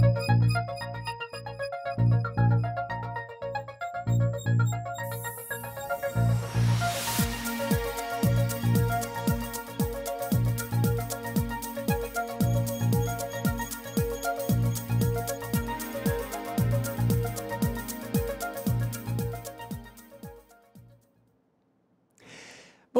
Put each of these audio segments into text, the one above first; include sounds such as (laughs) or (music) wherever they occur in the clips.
Thank you.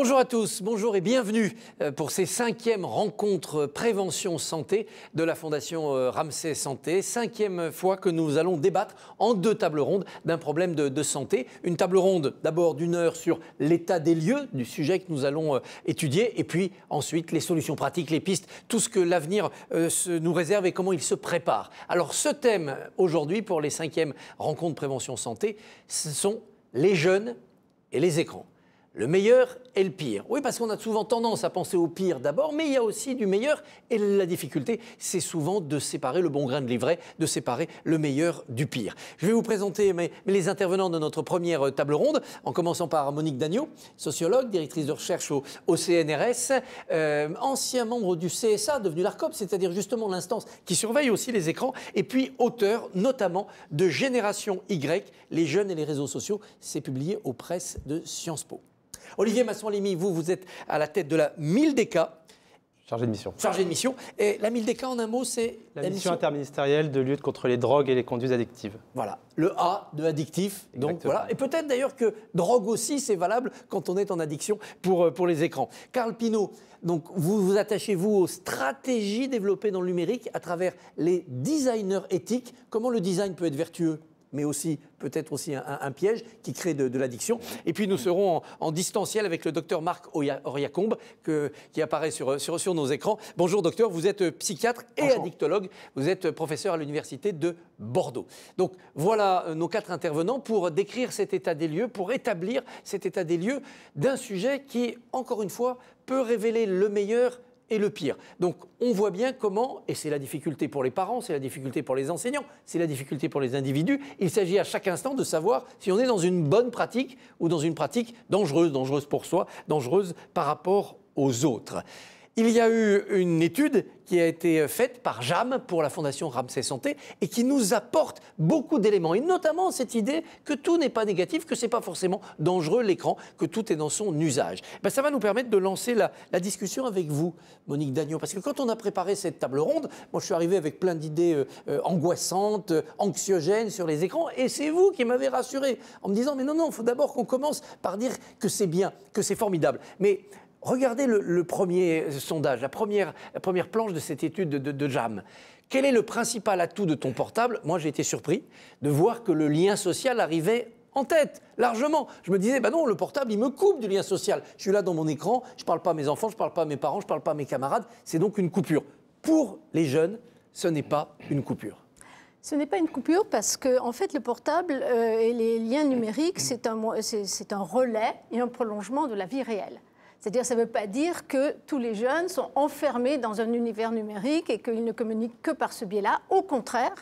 Bonjour à tous, bonjour et bienvenue euh, pour ces cinquièmes rencontres prévention santé de la Fondation euh, Ramsay Santé. Cinquième fois que nous allons débattre en deux tables rondes d'un problème de, santé. Une table ronde d'abord d'une heure sur l'état des lieux du sujet que nous allons euh, étudier et puis ensuite les solutions pratiques, les pistes, tout ce que l'avenir nous réserve et comment il se prépare. Alors ce thème aujourd'hui pour les cinquièmes rencontres prévention santé, ce sont les jeunes et les écrans. Le meilleur et le pire. Oui, parce qu'on a souvent tendance à penser au pire d'abord, mais il y a aussi du meilleur. Et la difficulté, c'est souvent de séparer le bon grain de l'ivraie, de séparer le meilleur du pire. Je vais vous présenter les intervenants de notre première table ronde, en commençant par Monique Dagneau, sociologue, directrice de recherche au, CNRS, euh, ancien membre du CSA, devenu l'ARCOP, c'est-à-dire justement l'instance qui surveille aussi les écrans, et puis auteur notamment de Génération Y, les jeunes et les réseaux sociaux. C'est publié aux presses de Sciences Po. Olivier Masson-Limy, vous, vous êtes à la tête de la 1000DK. Chargé de mission. Chargé de mission. Et la 1000DK, en un mot, c'est la, mission, interministérielle de lutte contre les drogues et les conduites addictives. Voilà, le A de addictif. Donc voilà. Et peut-être d'ailleurs que drogue aussi, c'est valable quand on est en addiction pour, euh, pour les écrans. Carl Pinault, donc vous vous attachez vous aux stratégies développées dans le numérique à travers les designers éthiques. Comment le design peut être vertueux? Mais aussi peut-être aussi un, piège qui crée de, l'addiction. Et puis nous serons en, distanciel avec le docteur Marc Oriacombe qui apparaît sur, sur, sur, nos écrans. Bonjour docteur, vous êtes psychiatre et addictologue, vous êtes professeur à l'université de Bordeaux. Donc voilà euh, nos quatre intervenants pour décrire cet état des lieux, pour établir cet état des lieux d'un sujet qui, encore une fois, peut révéler le meilleur et le pire. Donc on voit bien comment, et c'est la difficulté pour les parents, c'est la difficulté pour les enseignants, c'est la difficulté pour les individus, il s'agit à chaque instant de savoir si on est dans une bonne pratique ou dans une pratique dangereuse, dangereuse pour soi, dangereuse par rapport aux autres. Il y a eu une étude qui a été faite par JAM pour la Fondation Ramsay Santé et qui nous apporte beaucoup d'éléments, et notamment cette idée que tout n'est pas négatif, que ce n'est pas forcément dangereux l'écran, que tout est dans son usage. Ben, ça va nous permettre de lancer la, discussion avec vous, Monique Dagnon, parce que quand on a préparé cette table ronde, moi je suis arrivé avec plein d'idées euh, euh, angoissantes, anxiogènes sur les écrans, et c'est vous qui m'avez rassuré en me disant mais non, non, il faut d'abord qu'on commence par dire que c'est bien, que c'est formidable. Mais Regardez le, premier sondage, la première, planche de cette étude de, JAM. Quel est le principal atout de ton portable? Moi, j'ai été surpris de voir que le lien social arrivait en tête, largement. Je me disais, bah non, le portable, il me coupe du lien social. Je suis là dans mon écran, je ne parle pas à mes enfants, je ne parle pas à mes parents, je ne parle pas à mes camarades. C'est donc une coupure. Pour les jeunes, ce n'est pas une coupure. Ce n'est pas une coupure parce que, en fait, le portable euh, et les liens numériques, c'est un relais et un prolongement de la vie réelle. C'est-à-dire, ça ne veut pas dire que tous les jeunes sont enfermés dans un univers numérique et qu'ils ne communiquent que par ce biais-là. Au contraire,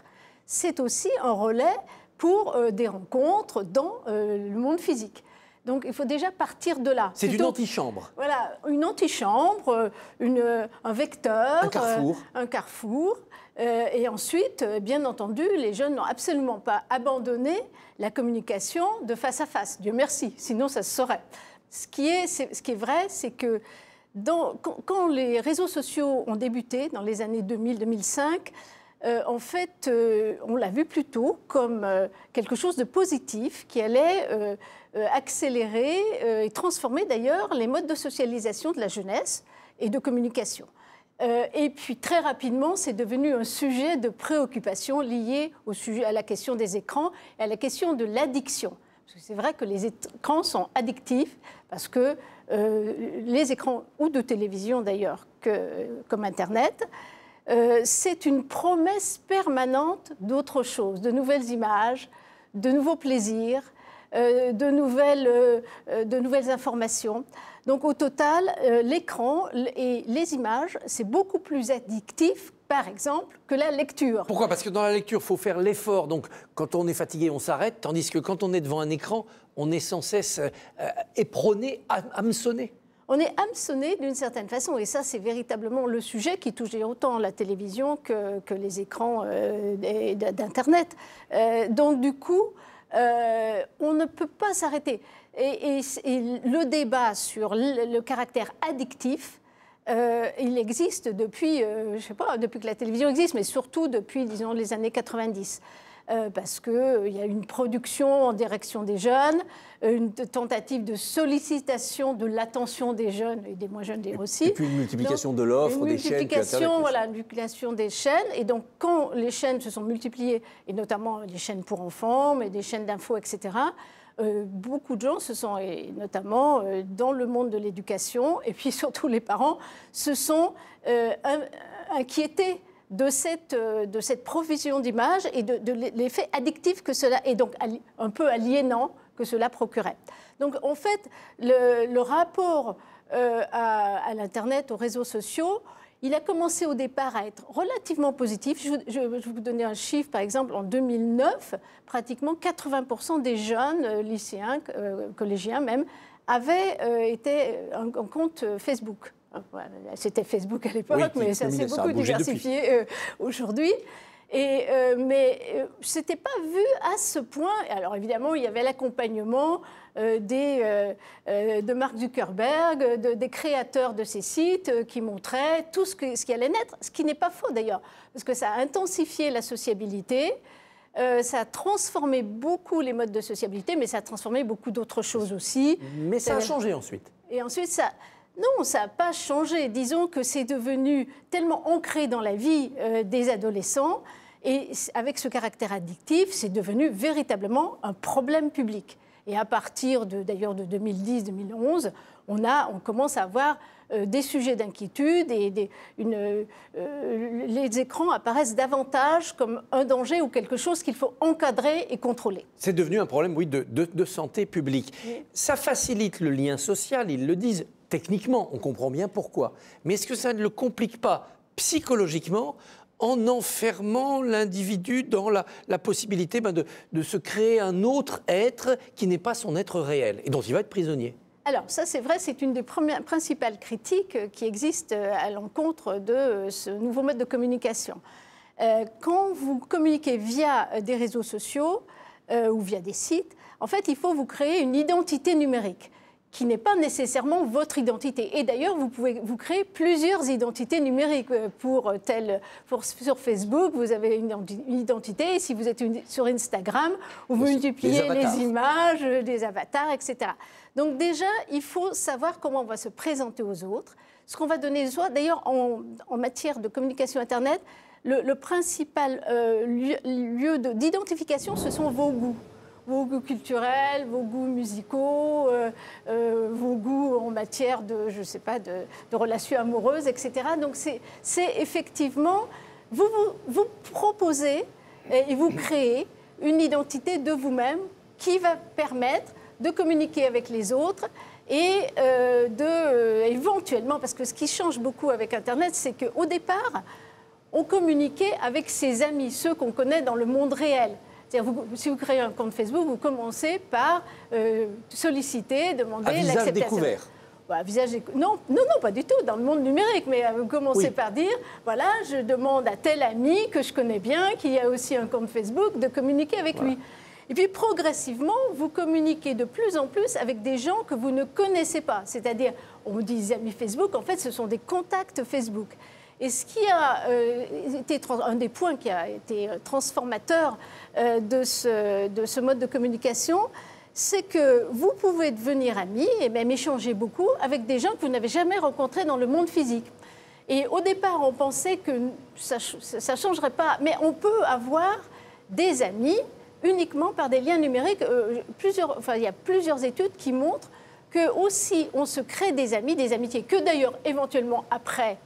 c'est aussi un relais pour euh, des rencontres dans euh, le monde physique. Donc il faut déjà partir de là. C'est une antichambre. Voilà, une antichambre, une, un vecteur. Un carrefour. Euh, un carrefour. et ensuite, bien entendu, les jeunes n'ont absolument pas abandonné la communication de face à face. Dieu merci, sinon ça se saurait. Ce qui est, vrai, c'est que quand, les réseaux sociaux ont débuté dans les années 2000-2005, euh, en fait, euh, on l'a vu plutôt comme euh, quelque chose de positif qui allait accélérer et transformer d'ailleurs les modes de socialisation de la jeunesse et de communication. et puis très rapidement, c'est devenu un sujet de préoccupation lié au sujet, à la question des écrans et à la question de l'addiction. C'est vrai que les écrans sont addictifs parce que euh, les écrans, ou de télévision d'ailleurs, comme Internet, euh, c'est une promesse permanente d'autre chose, de nouvelles images, de nouveaux plaisirs, euh, de, nouvelles, de nouvelles informations. Donc au total, l'écran et les images, c'est beaucoup plus addictif par exemple, que la lecture. Pourquoi? Parce que dans la lecture, il faut faire l'effort. Donc, quand on est fatigué, on s'arrête, tandis que quand on est devant un écran, on est sans cesse euh, éperonné, hameçonné. on est hameçonné d'une certaine façon. Et ça, c'est véritablement le sujet qui touche autant la télévision que, les écrans euh, d'Internet. Euh, donc, du coup, euh, on ne peut pas s'arrêter. Et, le débat sur le, caractère addictif, il existe depuis, je sais pas, depuis que la télévision existe, mais surtout depuis, disons, les années 90. Euh, parce qu'il euh, y a une production en direction des jeunes, euh, une tentative de sollicitation de l'attention des jeunes et des moins jeunes aussi. Et puis une multiplication de l'offre, des chaînes. Multiplication, voilà, une multiplication des chaînes. Et donc, quand les chaînes se sont multipliées, et notamment les chaînes pour enfants, mais des chaînes d'infos, etc., beaucoup de gens se sont, et notamment dans le monde de l'éducation, et puis (laughs) surtout les parents, se sont inquiétés de cette, euh, de cette provision d'images et de, l'effet addictif que cela, et donc un peu aliénant que cela procurait. Donc en fait, le, rapport euh, à, l'Internet, aux réseaux sociaux, il a commencé au départ à être relativement positif. Je, vais vous donner un chiffre, par exemple, en 2009, pratiquement 80% des jeunes euh, lycéens, collégiens même, avaient été un compte Facebook. C'était Facebook à l'époque, mais ça s'est beaucoup diversifié euh, aujourd'hui. Et, euh, mais euh, ce n'était pas vu à ce point. Alors évidemment, il y avait l'accompagnement des, de Mark Zuckerberg, des créateurs de ces sites qui montraient tout ce, ce qui allait naître, ce qui n'est pas faux d'ailleurs, parce que ça a intensifié la sociabilité. ça a transformé beaucoup les modes de sociabilité, mais ça a transformé beaucoup d'autres choses aussi. Mais ça a changé ensuite. Et ensuite, ça, non, ça n'a pas changé. Disons que c'est devenu tellement ancré dans la vie euh, des adolescents et avec ce caractère addictif, c'est devenu véritablement un problème public. Et à partir d'ailleurs de, 2010-2011, on, on commence à avoir euh, des sujets d'inquiétude et euh, les écrans apparaissent davantage comme un danger ou quelque chose qu'il faut encadrer et contrôler. C'est devenu un problème, oui, de, santé publique. Ça facilite le lien social, ils le disent techniquement, on comprend bien pourquoi. Mais est-ce que ça ne le complique pas psychologiquement en enfermant l'individu dans la, possibilité ben, de, se créer un autre être qui n'est pas son être réel et dont il va être prisonnier alors ça c'est vrai, c'est une des principales critiques qui existent à l'encontre de ce nouveau mode de communication. Euh, quand vous communiquez via des réseaux sociaux euh, ou via des sites, en fait il faut vous créer une identité numérique qui n'est pas nécessairement votre identité. Et d'ailleurs, vous pouvez vous créer plusieurs identités numériques. Euh, pour euh, tel, sur Facebook, vous avez une identité. Et si vous êtes sur Instagram, vous multipliez les, images, les avatars, etc. Donc déjà, il faut savoir comment on va se présenter aux autres. Ce qu'on va donner aux autres, d'ailleurs, en, matière de communication Internet, le, principal euh, lieu d'identification, ce sont vos goûts vos goûts culturels, vos goûts musicaux, euh, euh, vos goûts en matière de, je sais pas, de, relations amoureuses, etc. Donc c'est effectivement, vous, vous, proposez et vous créez une identité de vous-même qui va permettre de communiquer avec les autres et euh, de éventuellement, parce que ce qui change beaucoup avec Internet, c'est qu'au départ, on communiquait avec ses amis, ceux qu'on connaît dans le monde réel si vous créez un compte Facebook, vous commencez par euh, solliciter, demander l'acceptation. visage découvert. Bah, visage non, non, non, pas du tout, dans le monde numérique, mais euh, vous commencez par dire, voilà, je demande à tel ami que je connais bien, qui a aussi un compte Facebook, de communiquer avec lui. Et puis progressivement, vous communiquez de plus en plus avec des gens que vous ne connaissez pas. C'est-à-dire, on dit amis Facebook, en fait, ce sont des contacts Facebook. Et ce qui a euh, été un des points qui a été transformateur de, ce, de ce mode de communication, c'est que vous pouvez devenir amis et même échanger beaucoup avec des gens que vous n'avez jamais rencontrés dans le monde physique. Et au départ, on pensait que ça ne changerait pas, mais on peut avoir des amis uniquement par des liens numériques. plusieurs, enfin, il y a plusieurs études qui montrent que aussi on se crée des amis, des amitiés que d'ailleurs éventuellement après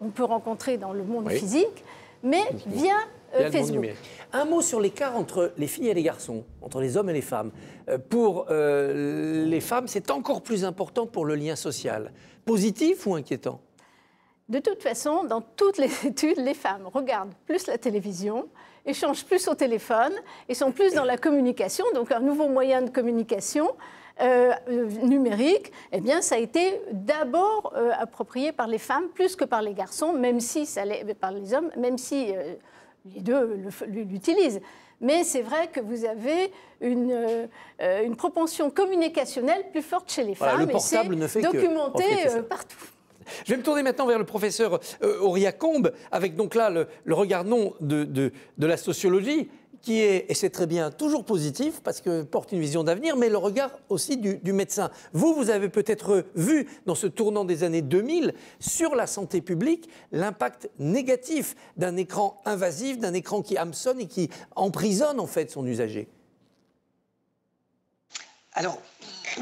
on peut rencontrer dans le monde physique, mais via euh, Facebook. Un mot sur l'écart entre les filles et les garçons, entre les hommes et les femmes. Euh, pour euh, les femmes, c'est encore plus important pour le lien social. Positif ou inquiétant? De toute façon, dans toutes les (laughs) études, les femmes regardent plus la télévision, échangent plus au téléphone et sont plus dans la communication, donc un nouveau moyen de communication. euh, numérique, eh bien, ça a été d'abord approprié par les femmes plus que par les garçons, même si ça par les hommes, même si les deux l'utilisent. Mais c'est vrai que vous avez une, une, propension communicationnelle plus forte chez les femmes. le portable ne fait documenté partout. Je vais me tourner maintenant vers le professeur euh, Auria Combe, avec donc là le, regard non de, de, la sociologie, qui est, et c'est très bien, toujours positif, parce que porte une vision d'avenir, mais le regard aussi du, médecin. Vous, vous avez peut-être vu, dans ce tournant des années 2000, sur la santé publique, l'impact négatif d'un écran invasif, d'un écran qui hameçonne et qui emprisonne en fait son usager. Alors,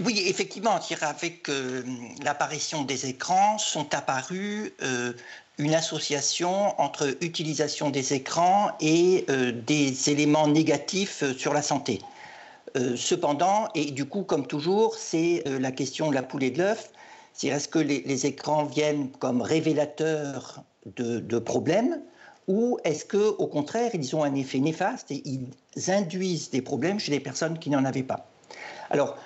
oui, effectivement, avec euh, l'apparition des écrans sont apparus euh, une association entre utilisation des écrans et euh, des éléments négatifs sur la santé. cependant, et du coup, comme toujours, c'est la question de la poule et de l'œuf. C'est est-ce que les, écrans viennent comme révélateurs de, problèmes ou est-ce qu'au contraire, ils ont un effet néfaste et ils induisent des problèmes chez les personnes qui n'en avaient pas? Alors,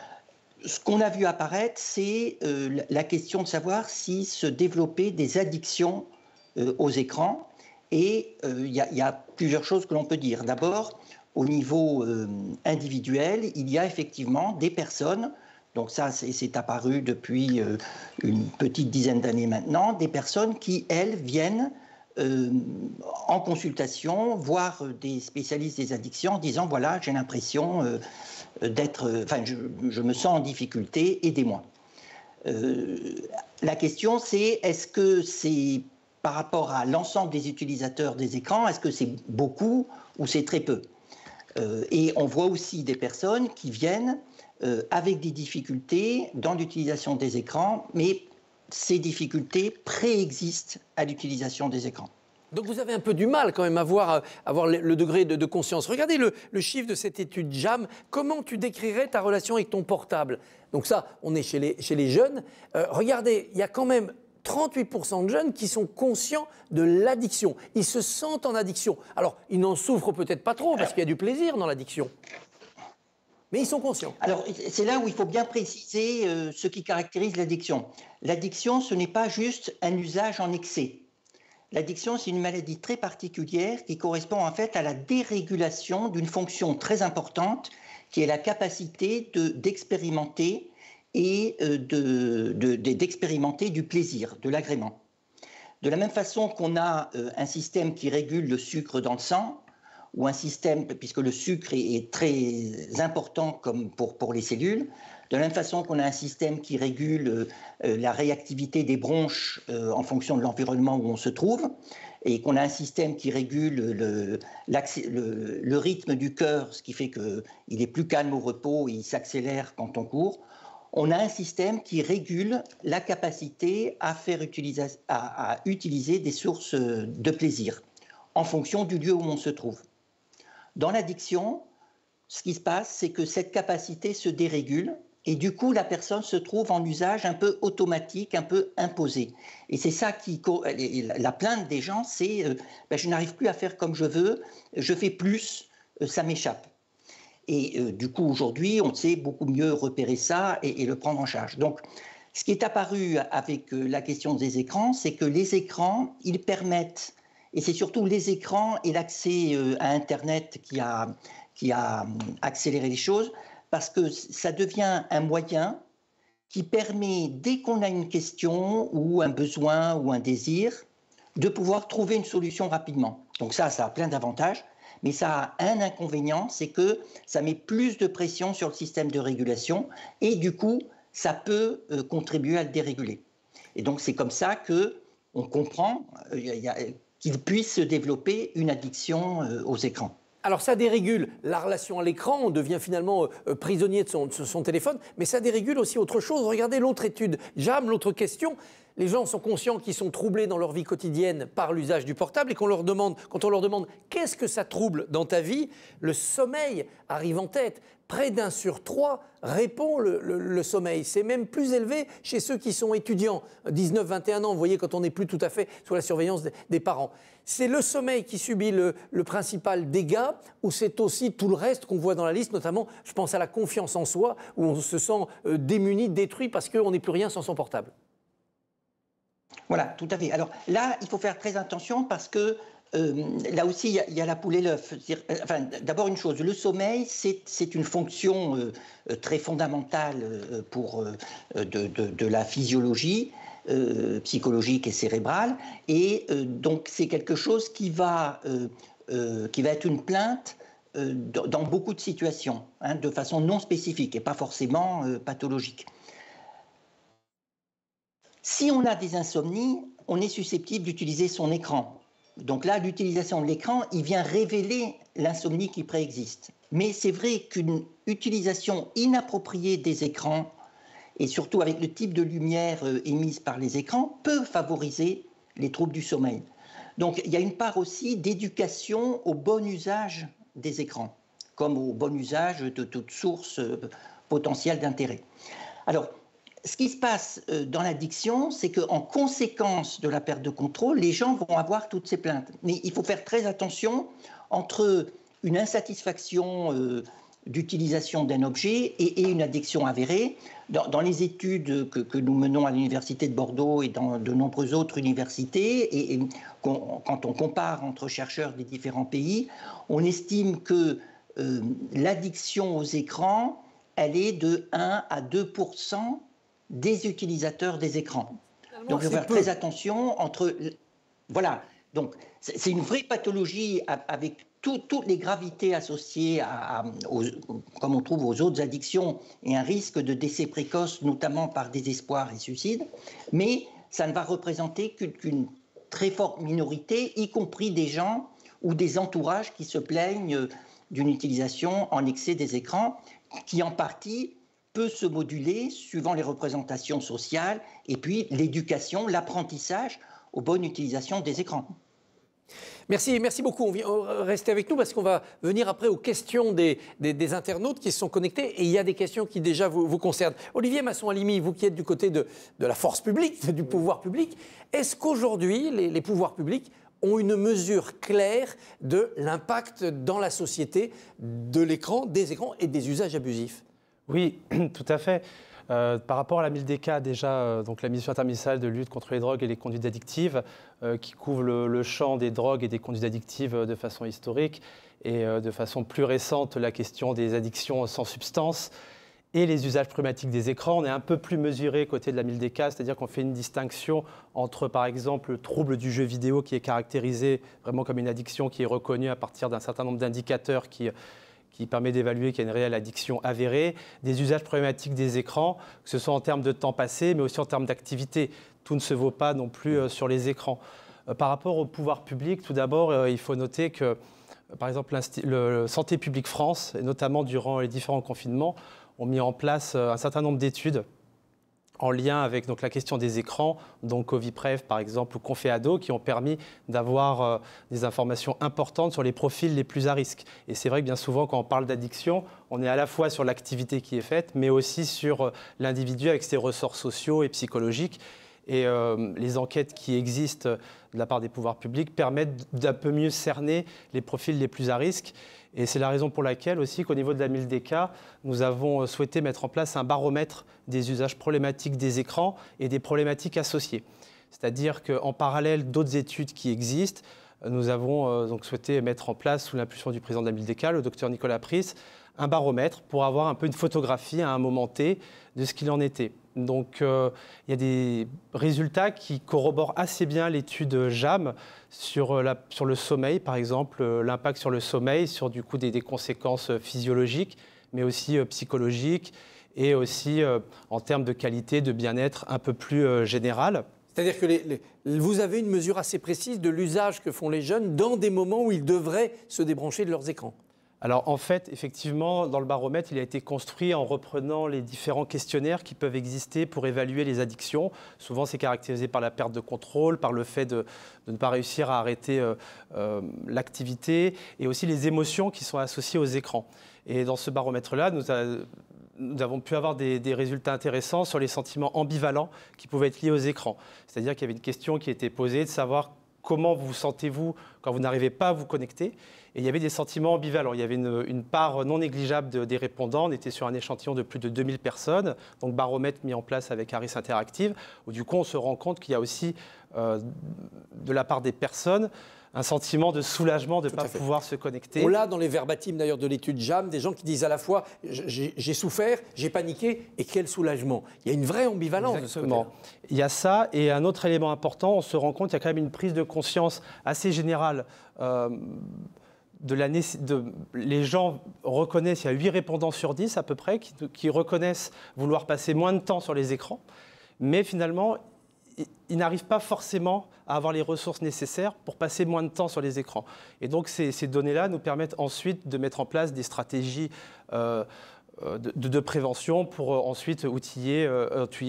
ce qu'on a vu apparaître, c'est euh, la question de savoir si se développaient des addictions euh, aux écrans. Et euh, il y, a plusieurs choses que l'on peut dire. D'abord, au niveau individuel, il y a effectivement des personnes, donc ça c'est apparu depuis une petite dizaine d'années maintenant, des personnes qui, elles, viennent en consultation voir des spécialistes des addictions en disant, voilà, j'ai l'impression d'être, enfin, je, me sens en difficulté, aidez-moi. Euh, la question, c'est est-ce que c'est par rapport à l'ensemble des utilisateurs des écrans, est-ce que c'est beaucoup ou c'est très peu euh, Et on voit aussi des personnes qui viennent euh, avec des difficultés dans l'utilisation des écrans, mais ces difficultés préexistent à l'utilisation des écrans. Donc vous avez un peu du mal quand même à voir, le, degré de, conscience. Regardez le, chiffre de cette étude JAM. Comment tu décrirais ta relation avec ton portable? Donc ça, on est chez les, jeunes. Euh, regardez, il y a quand même 38% de jeunes qui sont conscients de l'addiction. Ils se sentent en addiction. Alors, ils n'en souffrent peut-être pas trop parce qu'il y a du plaisir dans l'addiction. Mais ils sont conscients. Alors, c'est là où il faut bien préciser euh, ce qui caractérise l'addiction. L'addiction, ce n'est pas juste un usage en excès. L'addiction, c'est une maladie très particulière qui correspond en fait à la dérégulation d'une fonction très importante qui est la capacité d'expérimenter et euh, d'expérimenter du plaisir, de l'agrément. De la même façon qu'on a euh, un système qui régule le sucre dans le sang, ou un système, puisque le sucre est, très important comme pour, pour les cellules, de la même façon qu'on a un système qui régule euh, la réactivité des bronches en fonction de l'environnement où on se trouve, et qu'on a un système qui régule le, le, rythme du cœur, ce qui fait qu'il est plus calme au repos et il s'accélère quand on court, on a un système qui régule la capacité à, faire utiliser, à utiliser des sources de plaisir en fonction du lieu où on se trouve. Dans l'addiction, ce qui se passe, c'est que cette capacité se dérégule et du coup, la personne se trouve en usage un peu automatique, un peu imposé. Et c'est ça qui. La plainte des gens, c'est euh, ben, je n'arrive plus à faire comme je veux, je fais plus, euh, ça m'échappe. Et euh, du coup, aujourd'hui, on sait beaucoup mieux repérer ça et, le prendre en charge. Donc, ce qui est apparu avec la question des écrans, c'est que les écrans, ils permettent, et c'est surtout les écrans et l'accès à Internet qui a, qui a accéléré les choses, parce que ça devient un moyen qui permet, dès qu'on a une question ou un besoin ou un désir, de pouvoir trouver une solution rapidement. Donc ça, ça a plein d'avantages, mais ça a un inconvénient, c'est que ça met plus de pression sur le système de régulation et du coup, ça peut euh, contribuer à le déréguler. Et donc c'est comme ça que on comprend euh, qu'il puisse se développer une addiction euh, aux écrans. Alors ça dérégule la relation à l'écran, on devient finalement prisonnier de son, téléphone, mais ça dérégule aussi autre chose. Regardez l'autre étude, JAM, l'autre question. Les gens sont conscients qu'ils sont troublés dans leur vie quotidienne par l'usage du portable et qu'on leur demande, quand on leur demande qu'est-ce que ça trouble dans ta vie, le sommeil arrive en tête. Près d'un sur trois répond le, sommeil. C'est même plus élevé chez ceux qui sont étudiants, 19-21 ans, vous voyez, quand on n'est plus tout à fait sous la surveillance des, parents. C'est le sommeil qui subit le, le principal dégât, ou c'est aussi tout le reste qu'on voit dans la liste, notamment, je pense à la confiance en soi, où on se sent euh, démuni, détruit parce qu'on n'est plus rien sans son portable. Voilà, tout à fait. Alors là, il faut faire très attention parce que euh, là aussi, il y, a la poule et l'œuf. Euh, D'abord, une chose, le sommeil, c'est une fonction euh, très fondamentale pour, de, la physiologie psychologique et cérébrale. Et donc, c'est quelque chose qui va, qui va être une plainte dans beaucoup de situations, hein, de façon non spécifique et pas forcément pathologique. Si on a des insomnies, on est susceptible d'utiliser son écran. Donc là, l'utilisation de l'écran, il vient révéler l'insomnie qui préexiste. Mais c'est vrai qu'une utilisation inappropriée des écrans, et surtout avec le type de lumière euh, émise par les écrans, peut favoriser les troubles du sommeil. Donc il y a une part aussi d'éducation au bon usage des écrans, comme au bon usage de toute source euh, potentielle d'intérêt. Alors, ce qui se passe euh, dans l'addiction, c'est qu'en conséquence de la perte de contrôle, les gens vont avoir toutes ces plaintes. Mais il faut faire très attention entre une insatisfaction euh, d'utilisation d'un objet et, une addiction avérée. Dans, les études que, nous menons à l'Université de Bordeaux et dans de nombreuses autres universités, et, quand on compare entre chercheurs des différents pays, on estime que euh, l'addiction aux écrans, elle est de 1 à 2 des utilisateurs des écrans. Donc, il faut faire très attention entre. Voilà. Donc, c'est une vraie pathologie avec toutes les gravités associées, à, comme on trouve aux autres addictions, et un risque de décès précoce, notamment par désespoir et suicide. Mais ça ne va représenter qu'une très forte minorité, y compris des gens ou des entourages qui se plaignent d'une utilisation en excès des écrans, qui en partie peut se moduler suivant les représentations sociales et puis l'éducation, l'apprentissage aux bonnes utilisations des écrans. Merci, merci beaucoup. Vient rester avec nous parce qu'on va venir après aux questions des, internautes qui se sont connectés et il y a des questions qui déjà vous, concernent. Olivier Masson-Alimi, vous qui êtes du côté de, de, la force publique, (laughs) du pouvoir public, est-ce qu'aujourd'hui les, les pouvoirs publics ont une mesure claire de l'impact dans la société de l'écran, des écrans et des usages abusifs? Oui, (clears throat) tout à fait. Euh, par rapport à la MILDECA, déjà, euh, donc la mission interministérielle de lutte contre les drogues et les conduites addictives, euh, qui couvre le, champ des drogues et des conduites addictives de façon historique, et de façon plus récente, la question des addictions sans substance et les usages problématiques des écrans. On est un peu plus mesuré côté de la MILDECA, c'est-à-dire qu'on fait une distinction entre, par exemple, le trouble du jeu vidéo qui est caractérisé vraiment comme une addiction qui est reconnue à partir d'un certain nombre d'indicateurs qui qui permet d'évaluer qu'il y a une réelle addiction avérée, des usages problématiques des écrans, que ce soit en termes de temps passé, mais aussi en termes d'activité. Tout ne se vaut pas non plus euh, sur les écrans. Euh, par rapport au pouvoir public, tout d'abord, euh, il faut noter que, par exemple, le Santé publique France, et notamment durant les différents confinements, ont mis en place un certain nombre d'études en lien avec donc, la question des écrans, donc Coviprev par exemple ou Conféado, qui ont permis d'avoir euh, des informations importantes sur les profils les plus à risque. Et c'est vrai que bien souvent, quand on parle d'addiction, on est à la fois sur l'activité qui est faite, mais aussi sur euh, l'individu avec ses ressorts sociaux et psychologiques. Et euh, les enquêtes qui existent de la part des pouvoirs publics permettent d'un peu mieux cerner les profils les plus à risque. Et c'est la raison pour laquelle aussi qu'au niveau de la MILDECA, nous avons souhaité mettre en place un baromètre des usages problématiques des écrans et des problématiques associées. C'est-à-dire qu'en parallèle d'autres études qui existent, nous avons euh, souhaité mettre en place, sous l'impulsion du président de la MILDECA, le docteur Nicolas Pris, un baromètre pour avoir un peu une photographie à un moment T de ce qu'il en était. Donc euh, il y a des résultats qui corroborent assez bien l'étude JAM sur, euh, sur, le sommeil, par exemple, euh, l'impact sur le sommeil, sur du coup des, conséquences physiologiques, mais aussi psychologiques, et aussi en termes de qualité, de bien-être un peu plus général. C'est-à-dire que vous avez une mesure assez précise de l'usage que font les jeunes dans des moments où ils devraient se débrancher de leurs écrans alors en fait, effectivement, dans le baromètre, il a été construit en reprenant les différents questionnaires qui peuvent exister pour évaluer les addictions. Souvent, c'est caractérisé par la perte de contrôle, par le fait de, ne pas réussir à arrêter euh, euh, l'activité et aussi les émotions qui sont associées aux écrans. Et dans ce baromètre-là, nous, avons pu avoir des, des, résultats intéressants sur les sentiments ambivalents qui pouvaient être liés aux écrans. C'est-à-dire qu'il y avait une question qui était posée de savoir comment vous sentez-vous quand vous n'arrivez pas à vous connecter. Et il y avait des sentiments ambivalents. Il y avait une, part non négligeable des répondants. On était sur un échantillon de plus de 2000 personnes, donc baromètre mis en place avec Harris Interactive, où du coup on se rend compte qu'il y a aussi euh, de la part des personnes un sentiment de soulagement de ne pas pouvoir se connecter. On l'a dans les verbatims d'ailleurs de l'étude JAM, des gens qui disent à la fois j'ai souffert, j'ai paniqué et quel soulagement. Il y a une vraie ambivalence. Exactement. Il y a ça et un autre élément important, on se rend compte qu'il y a quand même une prise de conscience assez générale. Euh, de la, de, les gens reconnaissent, il y a 8 répondants sur 10 à peu près, qui, qui reconnaissent vouloir passer moins de temps sur les écrans, mais finalement, ils n'arrivent pas forcément à avoir les ressources nécessaires pour passer moins de temps sur les écrans. Et donc ces, données-là nous permettent ensuite de mettre en place des stratégies euh, euh, de, prévention pour euh, ensuite outiller,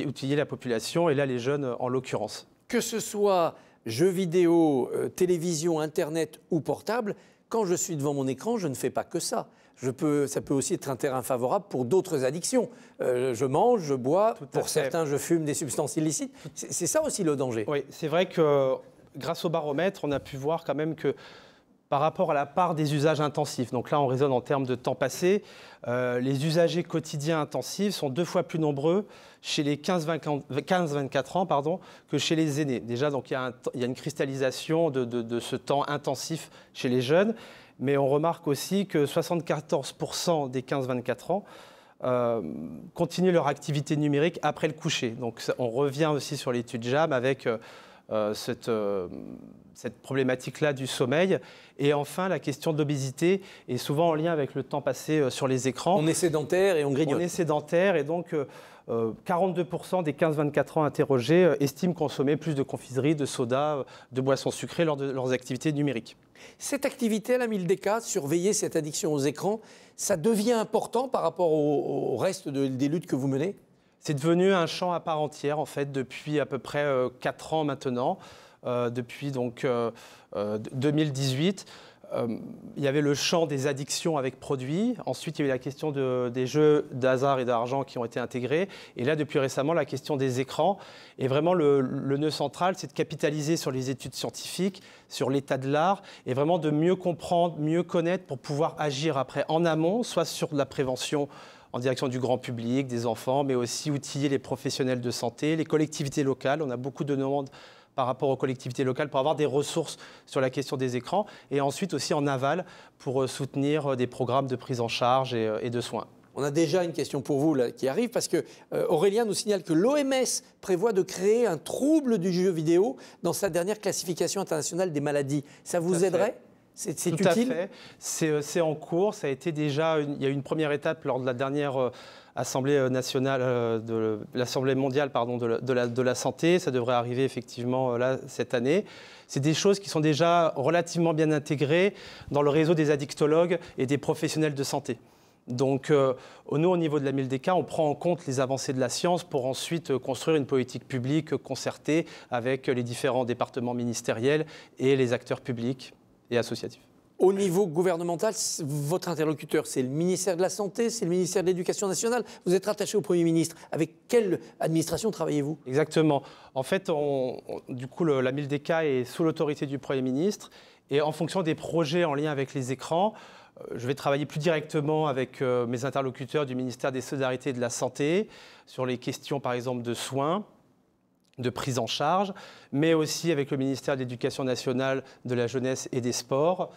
outiller, la population, et là les jeunes en l'occurrence. Que ce soit jeux vidéo, télévision, Internet ou portable, quand je suis devant mon écran, je ne fais pas que ça ça peut aussi être un terrain favorable pour d'autres addictions. Euh, je mange, je bois, pour certains, je fume des substances illicites. C'est ça aussi le danger. Oui, c'est vrai que grâce au baromètre, on a pu voir quand même que par rapport à la part des usages intensifs, donc là on raisonne en termes de temps passé, euh, les usagers quotidiens intensifs sont deux fois plus nombreux chez les 15-24 ans pardon, que chez les aînés. Déjà, donc il y a, une cristallisation de, ce temps intensif chez les jeunes mais on remarque aussi que 74% des 15-24 ans euh, continuent leur activité numérique après le coucher. Donc on revient aussi sur l'étude JAM avec euh, euh, cette, cette problématique-là du sommeil. Et enfin, la question de l'obésité est souvent en lien avec le temps passé sur les écrans. On est sédentaire et on grignote. On est sédentaire et donc 42% des 15-24 ans interrogés estiment consommer plus de confiserie, de soda, de boissons sucrées lors de leurs activités numériques. Cette activité la 1000 surveiller cette addiction aux écrans, ça devient important par rapport au, reste des luttes que vous menez? C'est devenu un champ à part entière, en fait, depuis à peu près 4 euh, ans maintenant, euh, depuis donc 2018. Euh, euh, il y avait le champ des addictions avec produits. Ensuite, il y avait la question des jeux d'hasard et d'argent qui ont été intégrés. Et là, depuis récemment, la question des écrans. Et vraiment, le, nœud central, c'est de capitaliser sur les études scientifiques, sur l'état de l'art, et vraiment de mieux comprendre, mieux connaître pour pouvoir agir après en amont, soit sur la prévention en direction du grand public, des enfants, mais aussi outiller les professionnels de santé, les collectivités locales. On a beaucoup de demandes par rapport aux collectivités locales pour avoir des ressources sur la question des écrans et ensuite aussi en aval pour euh, soutenir euh, des programmes de prise en charge et, euh, de soins. On a déjà une question pour vous qui arrive parce que Aurélien nous signale que l'OMS prévoit de créer un trouble du jeu vidéo dans sa dernière classification internationale des maladies. Ça vous aiderait? C'est utile à fait. C'est en cours. Ça a été déjà. il y a eu une première étape lors de la dernière Assemblée euh, nationale euh, de l'Assemblée mondiale pardon, de, la, de, la, santé. Ça devrait arriver effectivement euh, là cette année. C'est des choses qui sont déjà relativement bien intégrées dans le réseau des addictologues et des professionnels de santé. Donc, nous, au niveau de la MILDK, on prend en compte les avancées de la science pour ensuite construire une politique publique concertée avec les différents départements ministériels et les acteurs publics et associatifs. Au niveau gouvernemental, votre interlocuteur, c'est le ministère de la Santé, c'est le ministère de l'Éducation nationale. Vous êtes rattaché au Premier ministre. Avec quelle administration travaillez-vous? Exactement. En fait, du coup, la MILDK est sous l'autorité du Premier ministre. Et en fonction des projets en lien avec les écrans, euh, je vais travailler plus directement avec euh, mes interlocuteurs du ministère des Solidarités et de la Santé sur les questions, par exemple, de soins de prise en charge, mais aussi avec le ministère de l'Éducation nationale, de la jeunesse et des sports,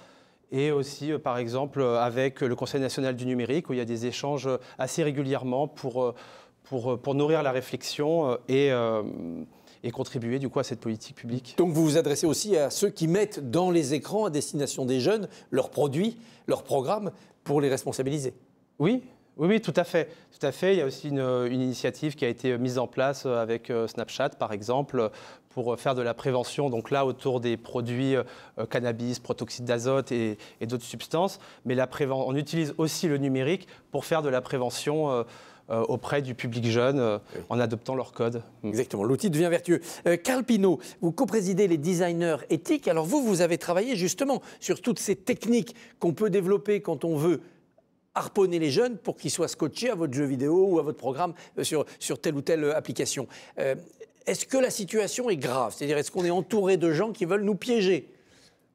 et aussi, euh, par exemple, euh, avec le Conseil national du numérique, où il y a des échanges assez régulièrement pour, euh, pour, pour nourrir la réflexion et, et contribuer du coup à cette politique publique. Donc vous vous adressez aussi à ceux qui mettent dans les écrans à destination des jeunes leurs produits, leurs programmes, pour les responsabiliser Oui, oui, oui, tout à fait. Tout à fait. Il y a aussi une, une, initiative qui a été mise en place avec Snapchat, par exemple, pour faire de la prévention, donc là autour des produits cannabis, protoxyde d'azote et, d'autres substances. Mais la on utilise aussi le numérique pour faire de la prévention euh, auprès du public jeune euh, en adoptant leur code. Mm. Exactement, l'outil devient vertueux. Euh, Carl Pinault, vous co-présidez les designers éthiques. Alors vous, vous avez travaillé justement sur toutes ces techniques qu'on peut développer quand on veut harponner les jeunes pour qu'ils soient scotchés à votre jeu vidéo ou à votre programme sur, sur telle ou telle application. est-ce que la situation est grave? C'est-à-dire, est-ce qu'on est entouré de gens qui veulent nous piéger?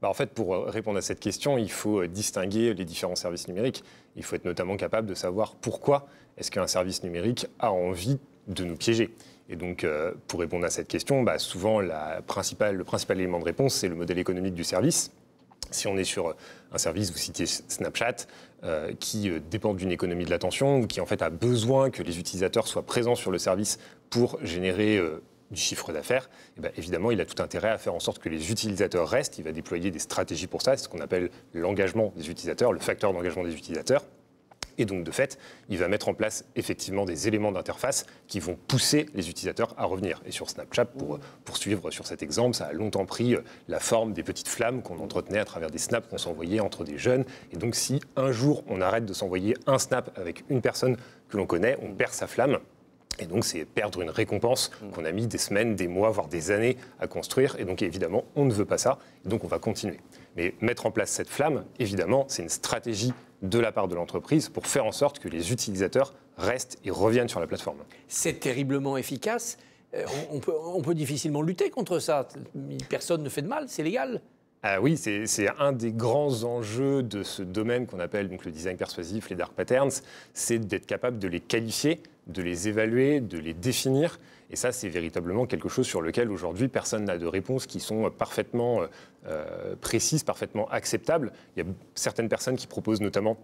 Bah, en fait, pour répondre à cette question, il faut distinguer les différents services numériques. Il faut être notamment capable de savoir pourquoi est-ce qu'un service numérique a envie de nous piéger et donc, euh, pour répondre à cette question, bah, souvent, le principal élément de réponse, c'est le modèle économique du service. Si on est sur un service, vous citiez Snapchat, euh, qui euh, dépend d'une économie de l'attention, ou qui en fait a besoin que les utilisateurs soient présents sur le service pour générer du chiffre d'affaires, eh ben, évidemment, il a tout intérêt à faire en sorte que les utilisateurs restent. Il va déployer des stratégies pour ça. C'est ce qu'on appelle l'engagement des utilisateurs, le facteur d'engagement des utilisateurs. Et donc, de fait, il va mettre en place effectivement des éléments d'interface qui vont pousser les utilisateurs à revenir. Et sur Snapchat, pour poursuivre sur cet exemple, ça a longtemps pris euh, la forme des petites flammes qu'on entretenait à travers des snaps qu'on s'envoyait entre des jeunes. Et donc, si un jour on arrête de s'envoyer un snap avec une personne que l'on connaît, on perd sa flamme. Et donc, c'est perdre une récompense qu'on a mis des semaines, des mois, voire des années à construire. Et donc, évidemment, on ne veut pas ça. Et donc, on va continuer. Mais mettre en place cette flamme, évidemment, c'est une stratégie de la part de l'entreprise pour faire en sorte que les utilisateurs restent et reviennent sur la plateforme. C'est terriblement efficace. Euh, on, peut, on, peut, difficilement lutter contre ça. Personne ne fait de mal, c'est légal. Ah oui, c'est un des grands enjeux de ce domaine qu'on appelle donc le design persuasif, les dark patterns, c'est d'être capable de les qualifier, de les évaluer, de les définir. Et ça, c'est véritablement quelque chose sur lequel aujourd'hui personne n'a de réponses qui sont parfaitement euh, précises, parfaitement acceptables. Il y a certaines personnes qui proposent notamment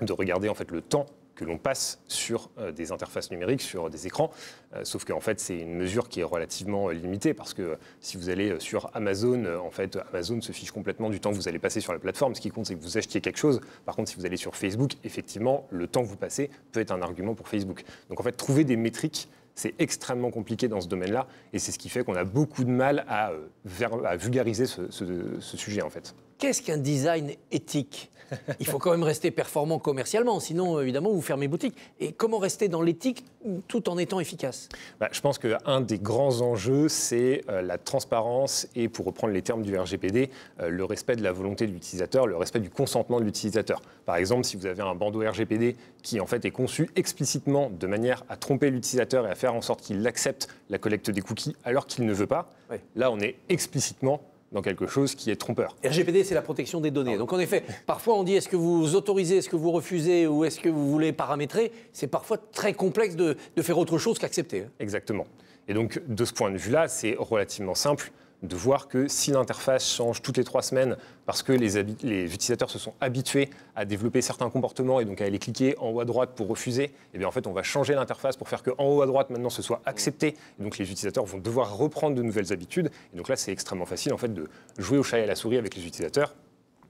de regarder en fait le temps que l'on passe sur euh, des interfaces numériques, sur des écrans. Euh, sauf qu'en fait, c'est une mesure qui est relativement euh, limitée parce que si vous allez sur Amazon, en fait, Amazon se fiche complètement du temps que vous allez passer sur la plateforme. Ce qui compte, c'est que vous achetiez quelque chose. Par contre, si vous allez sur Facebook, effectivement, le temps que vous passez peut être un argument pour Facebook. Donc en fait, trouver des métriques c'est extrêmement compliqué dans ce domaine-là, et c'est ce qui fait qu'on a beaucoup de mal à, vulgariser ce, ce sujet en fait. Qu'est-ce qu'un design éthique? Il faut quand même rester performant commercialement, sinon évidemment vous fermez boutique. Et comment rester dans l'éthique tout en étant efficace? Bah, Je pense qu'un des grands enjeux, c'est euh, la transparence et, pour reprendre les termes du RGPD, euh, le respect de la volonté de l'utilisateur, le respect du consentement de l'utilisateur. Par exemple, si vous avez un bandeau RGPD qui en fait est conçu explicitement de manière à tromper l'utilisateur et à faire en sorte qu'il accepte la collecte des cookies alors qu'il ne veut pas, là on est explicitement dans quelque chose qui est trompeur. RGPD, c'est la protection des données. Donc en effet, parfois on dit est-ce que vous autorisez, est-ce que vous refusez ou est-ce que vous voulez paramétrer? C'est parfois très complexe de, de faire autre chose qu'accepter. Hein. Exactement. Et donc de ce point de vue-là, c'est relativement simple de voir que si l'interface change toutes les trois semaines parce que les, utilisateurs se sont habitués à développer certains comportements et donc à aller cliquer en haut à droite pour refuser, eh bien en fait on va changer l'interface pour faire qu'en haut à droite maintenant ce soit accepté. Et donc les utilisateurs vont devoir reprendre de nouvelles habitudes. Et donc là c'est extrêmement facile en fait de jouer au chat et à la souris avec les utilisateurs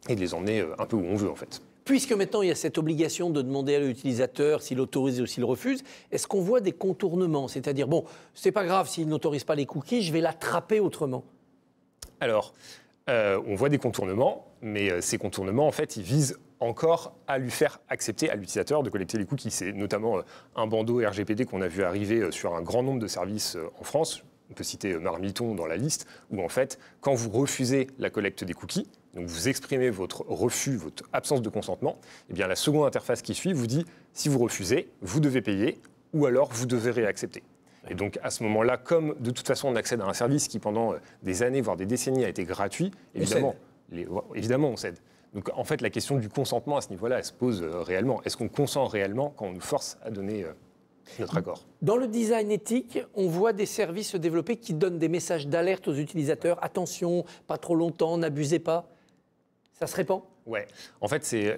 et de les emmener euh, un peu où on veut en fait. Puisque maintenant il y a cette obligation de demander à l'utilisateur s'il autorise ou s'il refuse, est-ce qu'on voit des contournements? C'est-à-dire, bon, c'est pas grave s'il n'autorise pas les cookies, je vais l'attraper autrement alors, euh, on voit des contournements, mais euh, ces contournements, en fait, ils visent encore à lui faire accepter à l'utilisateur de collecter les cookies. C'est notamment euh, un bandeau RGPD qu'on a vu arriver sur un grand nombre de services en France. On peut citer Marmiton dans la liste, où en fait, quand vous refusez la collecte des cookies, donc vous exprimez votre refus, votre absence de consentement, eh bien la seconde interface qui suit vous dit si vous refusez, vous devez payer ou alors vous devez réaccepter. Et donc à ce moment-là, comme de toute façon on accède à un service qui pendant euh, des années, voire des décennies a été gratuit, évidemment, on, évidemment on cède. Donc en fait la question du consentement à ce niveau-là, elle se pose euh, réellement. Est-ce qu'on consent réellement quand on nous force à donner euh, notre accord? Dans le design éthique, on voit des services se développer qui donnent des messages d'alerte aux utilisateurs. Attention, pas trop longtemps, n'abusez pas. Ça se répand? Ouais. En fait, c'est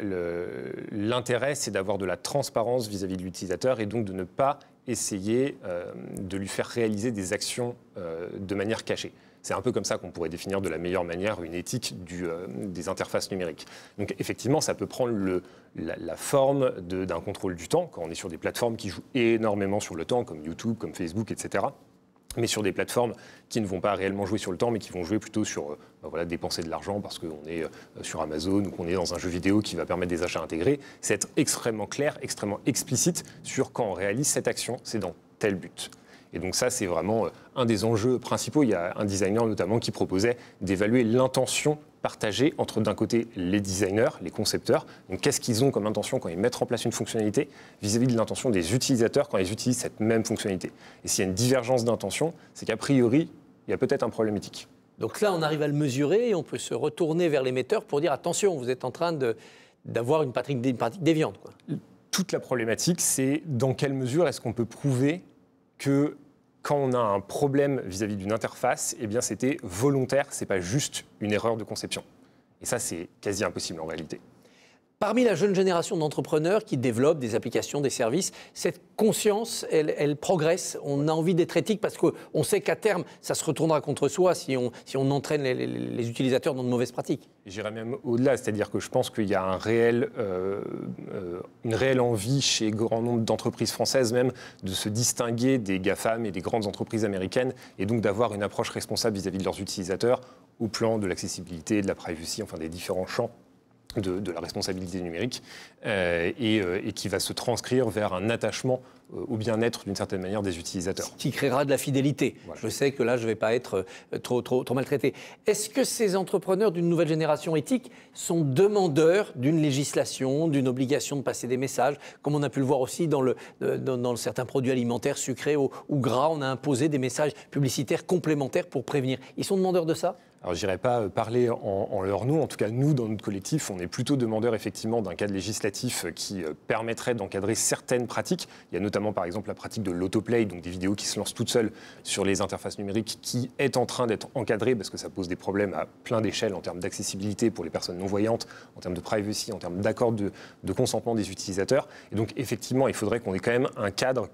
l'intérêt, c'est d'avoir de la transparence vis-à-vis -vis de l'utilisateur et donc de ne pas essayer euh, de lui faire réaliser des actions euh, de manière cachée. C'est un peu comme ça qu'on pourrait définir de la meilleure manière une éthique euh, des interfaces numériques. Donc effectivement, ça peut prendre la, forme d'un contrôle du temps, quand on est sur des plateformes qui jouent énormément sur le temps, comme YouTube, comme Facebook, etc. mais sur des plateformes qui ne vont pas réellement jouer sur le temps, mais qui vont jouer plutôt sur euh, bah voilà, dépenser de l'argent parce qu'on est euh, sur Amazon ou qu'on est dans un jeu vidéo qui va permettre des achats intégrés. C'est être extrêmement clair, extrêmement explicite sur quand on réalise cette action, c'est dans tel but. Et donc ça, c'est vraiment euh, un des enjeux principaux. Il y a un designer notamment qui proposait d'évaluer l'intention partagée entre d'un côté les designers, les concepteurs, donc qu'est-ce qu'ils ont comme intention quand ils mettent en place une fonctionnalité vis-à-vis de l'intention des utilisateurs quand ils utilisent cette même fonctionnalité? Et s'il y a une divergence d'intention, c'est qu'a priori, il y a peut-être un problème éthique. Donc là, on arrive à le mesurer et on peut se retourner vers l'émetteur pour dire attention, vous êtes en train d'avoir une pratique, une pratique déviante. Quoi. Toute la problématique, c'est dans quelle mesure est-ce qu'on peut prouver que quand on a un problème vis-à-vis d'une interface, eh c'était volontaire, c'est pas juste une erreur de conception. Et ça, c'est quasi impossible en réalité. Parmi la jeune génération d'entrepreneurs qui développent des applications, des services, cette conscience, elle, progresse. On a envie d'être éthique parce qu'on sait qu'à terme, ça se retournera contre soi si on, entraîne les, utilisateurs dans de mauvaises pratiques. J'irais même au-delà, c'est-à-dire que je pense qu'il y a euh, euh, une réelle envie chez grand nombre d'entreprises françaises même de se distinguer des GAFAM et des grandes entreprises américaines et donc d'avoir une approche responsable vis à -vis de leurs utilisateurs au plan de l'accessibilité, de la privacy, enfin des différents champs de, la responsabilité numérique euh, euh, et, qui va se transcrire vers un attachement euh, au bien-être d'une certaine manière des utilisateurs. Qui créera de la fidélité. Je sais que là, je ne vais pas être trop, trop, trop maltraité. Est-ce que ces entrepreneurs d'une nouvelle génération éthique sont demandeurs d'une législation, d'une obligation de passer des messages, comme on a pu le voir aussi dans, le, dans, certains produits alimentaires sucrés ou, ou gras, on a imposé des messages publicitaires complémentaires pour prévenir. Ils sont demandeurs de ça? Alors, je n'irai pas euh, parler en, leur nom. En tout cas, nous, dans notre collectif, on est plutôt demandeurs, effectivement, d'un cadre législatif qui euh, permettrait d'encadrer certaines pratiques. Il y a notamment, par exemple, la pratique de l'autoplay, donc des vidéos qui se lancent toutes seules sur les interfaces numériques, qui est en train d'être encadrée parce que ça pose des problèmes à plein d'échelles en termes d'accessibilité pour les personnes non-voyantes, en termes de privacy, en termes d'accord de, de consentement des utilisateurs. Et donc, effectivement, il faudrait qu'on ait quand même un cadre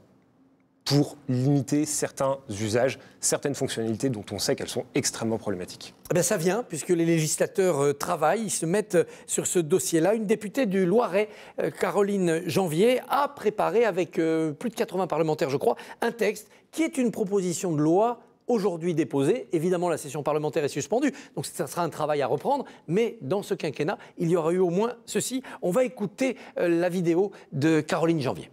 pour limiter certains usages, certaines fonctionnalités dont on sait qu'elles sont extrêmement problématiques eh bien, Ça vient, puisque les législateurs euh, travaillent, ils se mettent euh, sur ce dossier-là. Une députée du Loiret, euh, Caroline Janvier, a préparé avec plus de 80 parlementaires, je crois, un texte qui est une proposition de loi aujourd'hui déposée. Évidemment, la session parlementaire est suspendue, donc ça sera un travail à reprendre. Mais dans ce quinquennat, il y aura eu au moins ceci. On va écouter la vidéo de Caroline Janvier.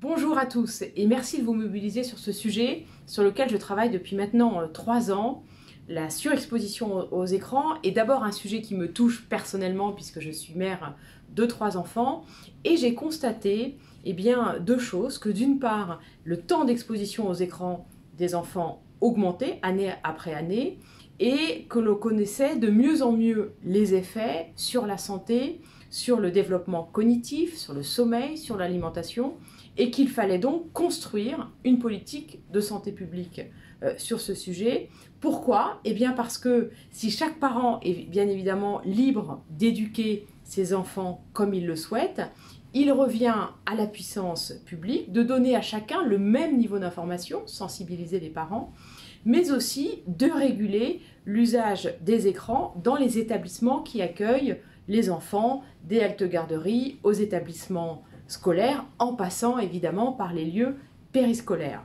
Bonjour à tous et merci de vous mobiliser sur ce sujet sur lequel je travaille depuis maintenant euh, trois ans. La surexposition aux écrans est d'abord un sujet qui me touche personnellement puisque je suis mère de trois enfants et j'ai constaté eh bien, deux choses. Que d'une part, le temps d'exposition aux écrans des enfants augmentait année après année et que l'on connaissait de mieux en mieux les effets sur la santé, sur le développement cognitif, sur le sommeil, sur l'alimentation et qu'il fallait donc construire une politique de santé publique euh, sur ce sujet. Pourquoi? Eh bien parce que si chaque parent est bien évidemment libre d'éduquer ses enfants comme il le souhaite, il revient à la puissance publique de donner à chacun le même niveau d'information, sensibiliser les parents, mais aussi de réguler l'usage des écrans dans les établissements qui accueillent les enfants, des haltes garderies, aux établissements scolaire en passant évidemment par les lieux périscolaires.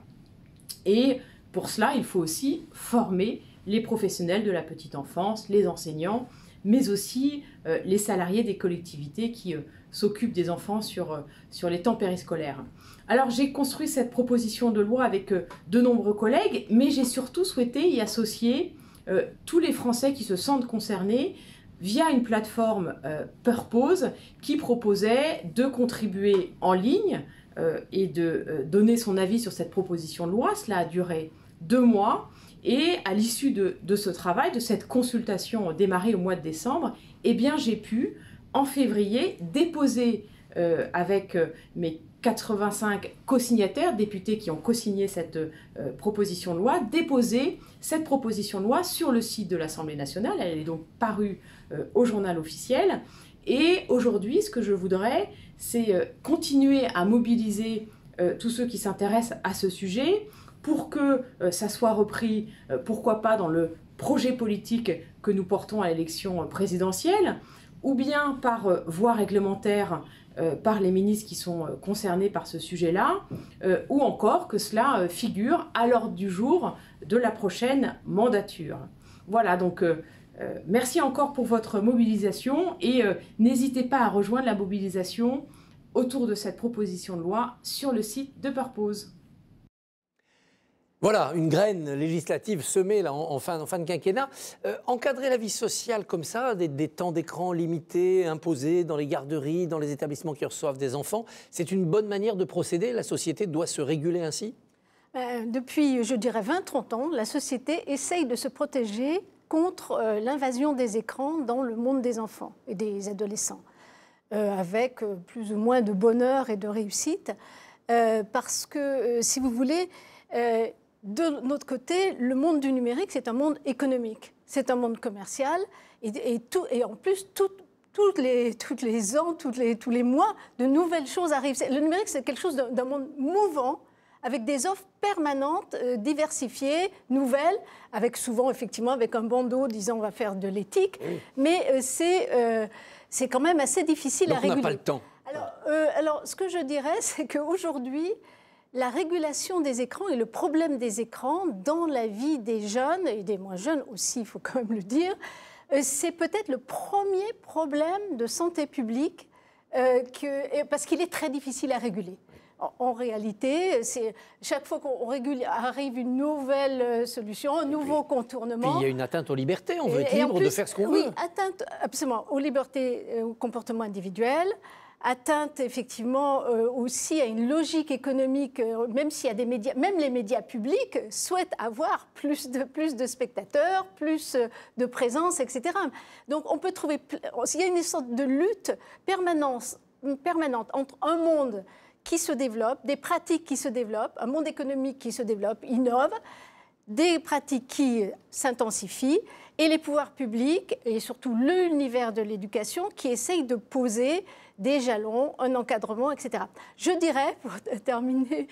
Et pour cela, il faut aussi former les professionnels de la petite enfance, les enseignants, mais aussi euh, les salariés des collectivités qui euh, s'occupent des enfants sur, euh, sur les temps périscolaires. Alors j'ai construit cette proposition de loi avec de nombreux collègues, mais j'ai surtout souhaité y associer tous les Français qui se sentent concernés, via une plateforme euh, Purpose qui proposait de contribuer en ligne euh, et de euh, donner son avis sur cette proposition de loi. Cela a duré deux mois. Et à l'issue de, ce travail, de cette consultation démarrée au mois de décembre, eh bien j'ai pu, en février, déposer avec mes 85 co-signataires, députés qui ont co-signé cette proposition de loi, déposer cette proposition de loi sur le site de l'Assemblée nationale. Elle est donc parue au journal officiel. Et aujourd'hui, ce que je voudrais, c'est euh, continuer à mobiliser euh, tous ceux qui s'intéressent à ce sujet pour que ça soit repris, pourquoi pas dans le projet politique que nous portons à l'élection présidentielle, ou bien par voie réglementaire par les ministres qui sont concernés par ce sujet-là, ou encore que cela figure à l'ordre du jour de la prochaine mandature. Voilà, donc merci encore pour votre mobilisation et n'hésitez pas à rejoindre la mobilisation autour de cette proposition de loi sur le site de Purpose. Voilà, une graine législative semée là, en, fin, de quinquennat. Euh, encadrer la vie sociale comme ça, des, temps d'écran limités, imposés dans les garderies, dans les établissements qui reçoivent des enfants, c'est une bonne manière de procéder? La société doit se réguler ainsi? Ben, Depuis, je dirais, 20-30 ans, la société essaye de se protéger contre euh, l'invasion des écrans dans le monde des enfants et des adolescents. Euh, avec euh, plus ou moins de bonheur et de réussite. Parce que, si vous voulez, de notre côté, le monde du numérique, c'est un monde économique, c'est un monde commercial, et, tout, en plus, les, toutes les ans, toutes les, tous les mois, de nouvelles choses arrivent. Le numérique, c'est quelque chose d'un monde mouvant, avec des offres permanentes, diversifiées, nouvelles, avec souvent, effectivement, avec un bandeau disant on va faire de l'éthique, mais c'est c'est quand même assez difficile à réguler. On n'a pas le temps. Euh, alors, ce que je dirais, (laughs) c'est qu'aujourd'hui, la régulation des écrans et le problème des écrans dans la vie des jeunes, et des moins jeunes aussi, il faut quand même le dire, euh, c'est peut-être le premier problème de santé publique euh, que, parce qu'il est très difficile à réguler en réalité, c'est chaque fois qu'on arrive une nouvelle euh, solution, un nouveau contournement. il y a une atteinte aux libertés, on veut être libre de faire ce qu'on veut. Oui, atteinte absolument aux libertés, euh, au comportement individuel, atteinte effectivement euh, aussi à une logique économique, même s'il y a des médias, même les médias publics souhaitent avoir plus de, plus de spectateurs, plus de présence, etc. Donc on peut trouver, il y a une sorte de lutte permanente, permanente entre un monde qui se développent, des pratiques qui se développent, un monde économique qui se développe, innove, des pratiques qui s'intensifient et les pouvoirs publics et surtout l'univers de l'éducation qui essayent de poser des jalons, un encadrement, etc. Je dirais, pour terminer,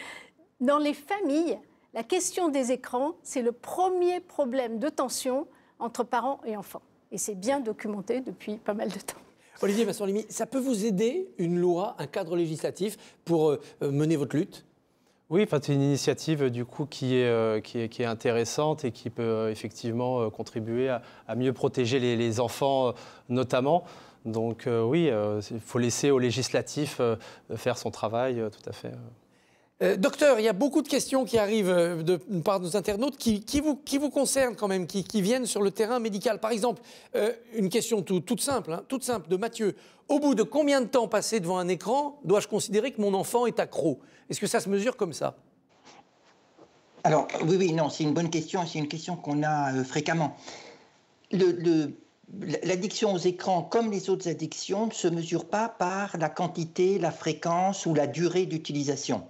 dans les familles, la question des écrans, c'est le premier problème de tension entre parents et enfants. Et c'est bien documenté depuis pas mal de temps. Olivier Masson-Limy, ça peut vous aider, une loi, un cadre législatif, pour euh, mener votre lutte? Oui, c'est une initiative du coup qui est, euh, qui est, intéressante et qui peut euh, effectivement contribuer à, mieux protéger les, enfants notamment. Donc oui, il faut laisser au législatif faire son travail tout à fait. Euh, docteur, il y a beaucoup de questions qui arrivent euh, de, part de nos internautes qui, vous, qui vous concernent quand même, qui, viennent sur le terrain médical. Par exemple, euh, une question toute simple, hein, toute simple de Mathieu. Au bout de combien de temps passé devant un écran dois-je considérer que mon enfant est accro? Est-ce que ça se mesure comme ça? Alors, oui, oui, non, c'est une bonne question, c'est une question qu'on a fréquemment. L'addiction aux écrans, comme les autres addictions, ne se mesure pas par la quantité, la fréquence ou la durée d'utilisation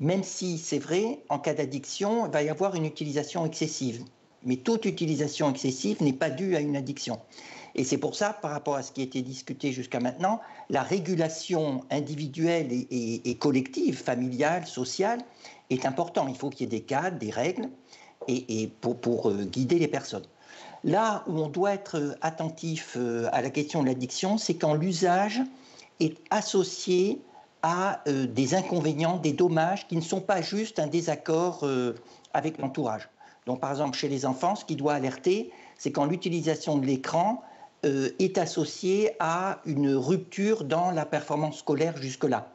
même si c'est vrai, en cas d'addiction, il va y avoir une utilisation excessive. Mais toute utilisation excessive n'est pas due à une addiction. Et c'est pour ça, par rapport à ce qui a été discuté jusqu'à maintenant, la régulation individuelle et, collective, familiale, sociale, est importante. Il faut qu'il y ait des cadres, des règles, et, pour, euh, guider les personnes. Là où on doit être attentif euh, à la question de l'addiction, c'est quand l'usage est associé à euh, des inconvénients, des dommages qui ne sont pas juste un désaccord euh, avec l'entourage. Donc par exemple chez les enfants, ce qui doit alerter, c'est quand l'utilisation de l'écran euh, est associée à une rupture dans la performance scolaire jusque-là.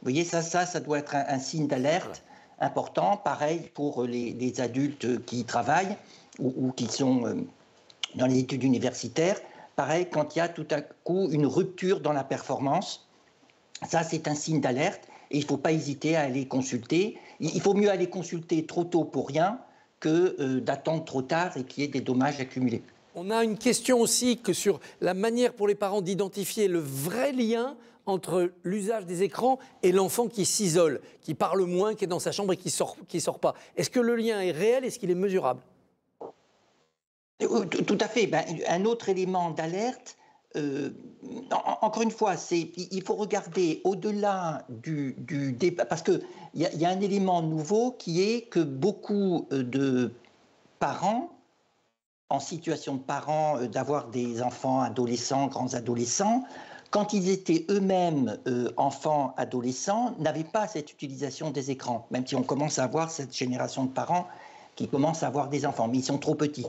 Vous voyez, ça, ça, ça doit être un, signe d'alerte important. Pareil pour les, adultes qui travaillent ou, ou qui sont dans les études universitaires. Pareil quand il y a tout à coup une rupture dans la performance ça, c'est un signe d'alerte et il ne faut pas hésiter à aller consulter. Il faut mieux aller consulter trop tôt pour rien que euh, d'attendre trop tard et qu'il y ait des dommages accumulés. On a une question aussi que sur la manière pour les parents d'identifier le vrai lien entre l'usage des écrans et l'enfant qui s'isole, qui parle moins, qui est dans sa chambre et qui ne sort, qui sort pas. Est-ce que le lien est réel? Est-ce qu'il est mesurable? Tout à fait. Ben, un autre élément d'alerte, euh, encore une fois, il faut regarder au-delà du, débat, parce qu'il y, y, a un élément nouveau qui est que beaucoup euh, de parents en situation de parents d'avoir des enfants adolescents, grands adolescents, quand ils étaient eux-mêmes enfants, adolescents, n'avaient pas cette utilisation des écrans, même si on commence à avoir cette génération de parents qui commencent à avoir des enfants, mais ils sont trop petits.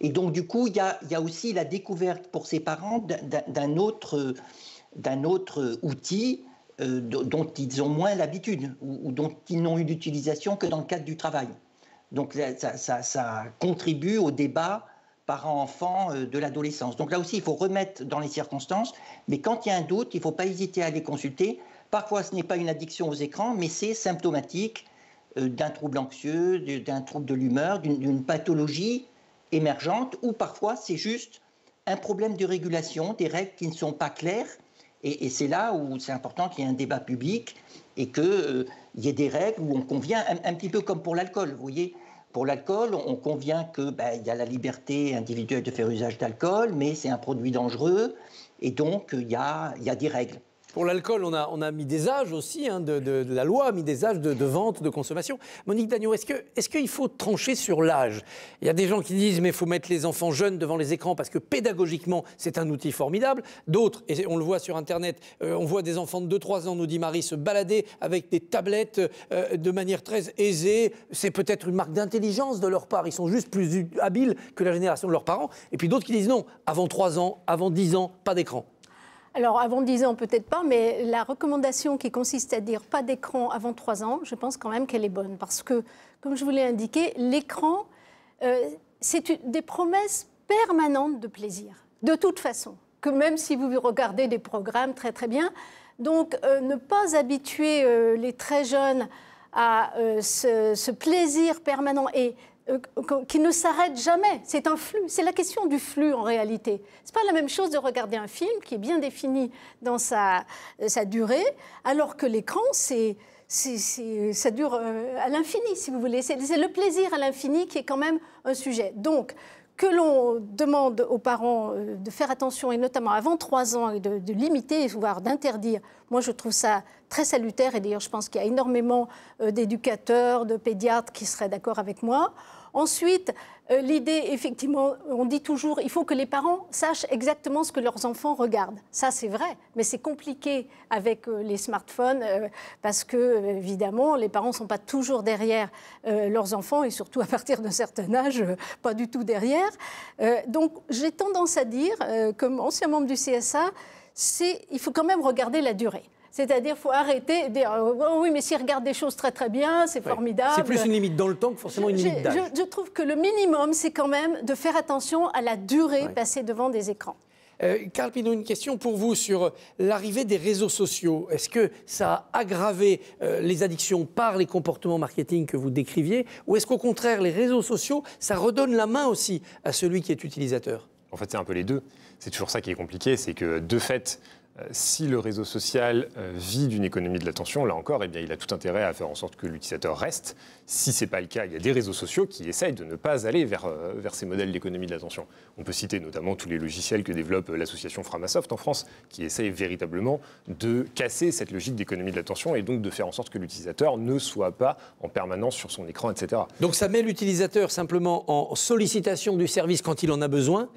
Et donc, du coup, il y a, aussi la découverte pour ces parents d'un autre, autre outil euh, dont ils ont moins l'habitude ou, dont ils n'ont eu d'utilisation que dans le cadre du travail. Donc, ça, ça, contribue au débat parents-enfants euh, de l'adolescence. Donc là aussi, il faut remettre dans les circonstances, mais quand il y a un doute, il ne faut pas hésiter à aller consulter. Parfois, ce n'est pas une addiction aux écrans, mais c'est symptomatique d'un trouble anxieux, d'un trouble de l'humeur, d'une pathologie émergente, ou parfois c'est juste un problème de régulation, des règles qui ne sont pas claires. Et, c'est là où c'est important qu'il y ait un débat public et qu'il euh, y ait des règles où on convient, un, petit peu comme pour l'alcool, vous voyez. Pour l'alcool, on convient qu'il ben, y a la liberté individuelle de faire usage d'alcool, mais c'est un produit dangereux, et donc il y a des règles. Pour l'alcool, on a, mis des âges aussi, hein, de, la loi a mis des âges de, vente, de consommation. Monique Dagnon, est-ce qu'il est qu'il faut trancher sur l'âge? Il y a des gens qui disent mais il faut mettre les enfants jeunes devant les écrans parce que pédagogiquement, c'est un outil formidable. D'autres, et on le voit sur Internet, euh, on voit des enfants de 2-3 ans, nous dit Marie, se balader avec des tablettes euh, de manière très aisée. C'est peut-être une marque d'intelligence de leur part. Ils sont juste plus habiles que la génération de leurs parents. Et puis d'autres qui disent non, avant 3 ans, avant 10 ans, pas d'écran. Alors, avant 10 ans, peut-être pas, mais la recommandation qui consiste à dire pas d'écran avant 3 ans, je pense quand même qu'elle est bonne. Parce que, comme je vous l'ai indiqué, l'écran, euh, c'est des promesses permanentes de plaisir, de toute façon. Que même si vous regardez des programmes très très bien, donc euh, ne pas habituer euh, les très jeunes à ce, ce, plaisir permanent et qui ne s'arrête jamais. C'est un flux. C'est la question du flux en réalité. C'est pas la même chose de regarder un film qui est bien défini dans sa, sa durée, alors que l'écran, ça dure euh, à l'infini, si vous voulez. C'est le plaisir à l'infini qui est quand même un sujet. Donc, que l'on demande aux parents euh, de faire attention, et notamment avant 3 ans, et de limiter, voire d'interdire, moi je trouve ça très salutaire, et d'ailleurs je pense qu'il y a énormément d'éducateurs, de pédiatres qui seraient d'accord avec moi. Ensuite, euh, l'idée, effectivement, on dit toujours, il faut que les parents sachent exactement ce que leurs enfants regardent. Ça, c'est vrai, mais c'est compliqué avec euh, les smartphones euh, parce que, évidemment, les parents ne sont pas toujours derrière leurs enfants et surtout à (laughs) partir d'un certain âge, pas du tout derrière. donc, j'ai tendance à dire, comme ancien membre du CSA, il faut quand même regarder la durée. C'est-à-dire qu'il faut arrêter de dire oh oui, mais s'il regarde des choses très très bien, c'est formidable. C'est plus une limite dans le temps que forcément une limite d'âge. Je, trouve que le minimum, c'est quand même de faire attention à la durée passée devant des écrans. Euh, Carl Pinot, une question pour vous sur l'arrivée des réseaux sociaux. Est-ce que ça a aggravé euh, les addictions par les comportements marketing que vous décriviez? Ou est-ce qu'au contraire, les réseaux sociaux, ça redonne la main aussi à celui qui est utilisateur? En fait, c'est un peu les deux. C'est toujours ça qui est compliqué, c'est que de fait, euh, si le réseau social euh, vit d'une économie de l'attention, là encore, eh il a tout intérêt à faire en sorte que l'utilisateur reste. Si ce n'est pas le cas, il y a des réseaux sociaux qui essayent de ne pas aller vers, euh, vers ces modèles d'économie de l'attention. On peut citer notamment tous les logiciels que développe l'association Framasoft en France, qui essayent véritablement de casser cette logique d'économie de l'attention et donc de faire en sorte que l'utilisateur ne soit pas en permanence sur son écran, etc. Donc ça met l'utilisateur simplement en sollicitation du service quand il en a besoin,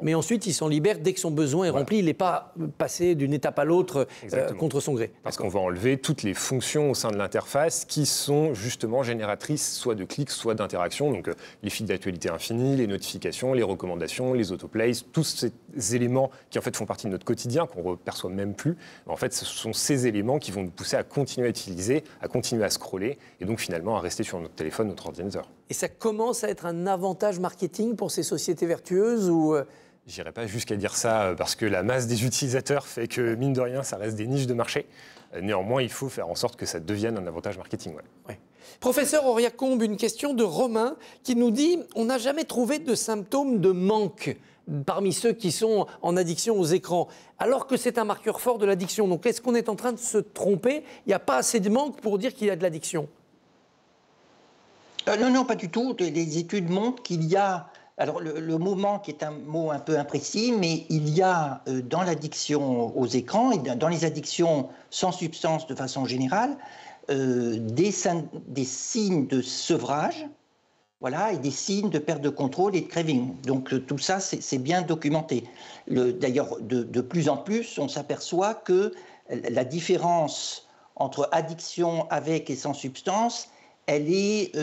mais ensuite il s'en libère dès que son besoin est rempli. Il n'est pas passé d'une étape à l'autre euh, contre son gré. Parce qu'on va enlever toutes les fonctions au sein de l'interface qui sont justement génératrices soit de clics, soit d'interactions. Donc euh, les fils d'actualité infinis, les notifications, les recommandations, les autoplays, tous ces éléments qui en fait font partie de notre quotidien, qu'on ne perçoit même plus. En fait, ce sont ces éléments qui vont nous pousser à continuer à utiliser, à continuer à scroller et donc finalement à rester sur notre téléphone, notre ordinateur. Et ça commence à être un avantage marketing pour ces sociétés vertueuses ou euh, J'irai pas jusqu'à dire ça euh, parce que la masse des utilisateurs fait que, mine de rien, ça reste des niches de marché. Néanmoins, il faut faire en sorte que ça devienne un avantage marketing. Professeur Auriacombe, une question de Romain qui nous dit on n'a jamais trouvé de symptômes de manque parmi ceux qui sont en addiction aux écrans, alors que c'est un marqueur fort de l'addiction. Donc est-ce qu'on est en train de se tromper? Il n'y a pas assez de manque pour dire qu'il y a de l'addiction? Euh, Non, non, pas du tout. Les études montrent qu'il y a alors le, mot manque est un mot un peu imprécis, mais il y a euh, dans l'addiction aux écrans et dans les addictions sans substance de façon générale euh, des, signes de sevrage voilà, et des signes de perte de contrôle et de craving. Donc tout ça, c'est bien documenté. D'ailleurs, de, plus en plus, on s'aperçoit que la différence entre addiction avec et sans substance, elle est,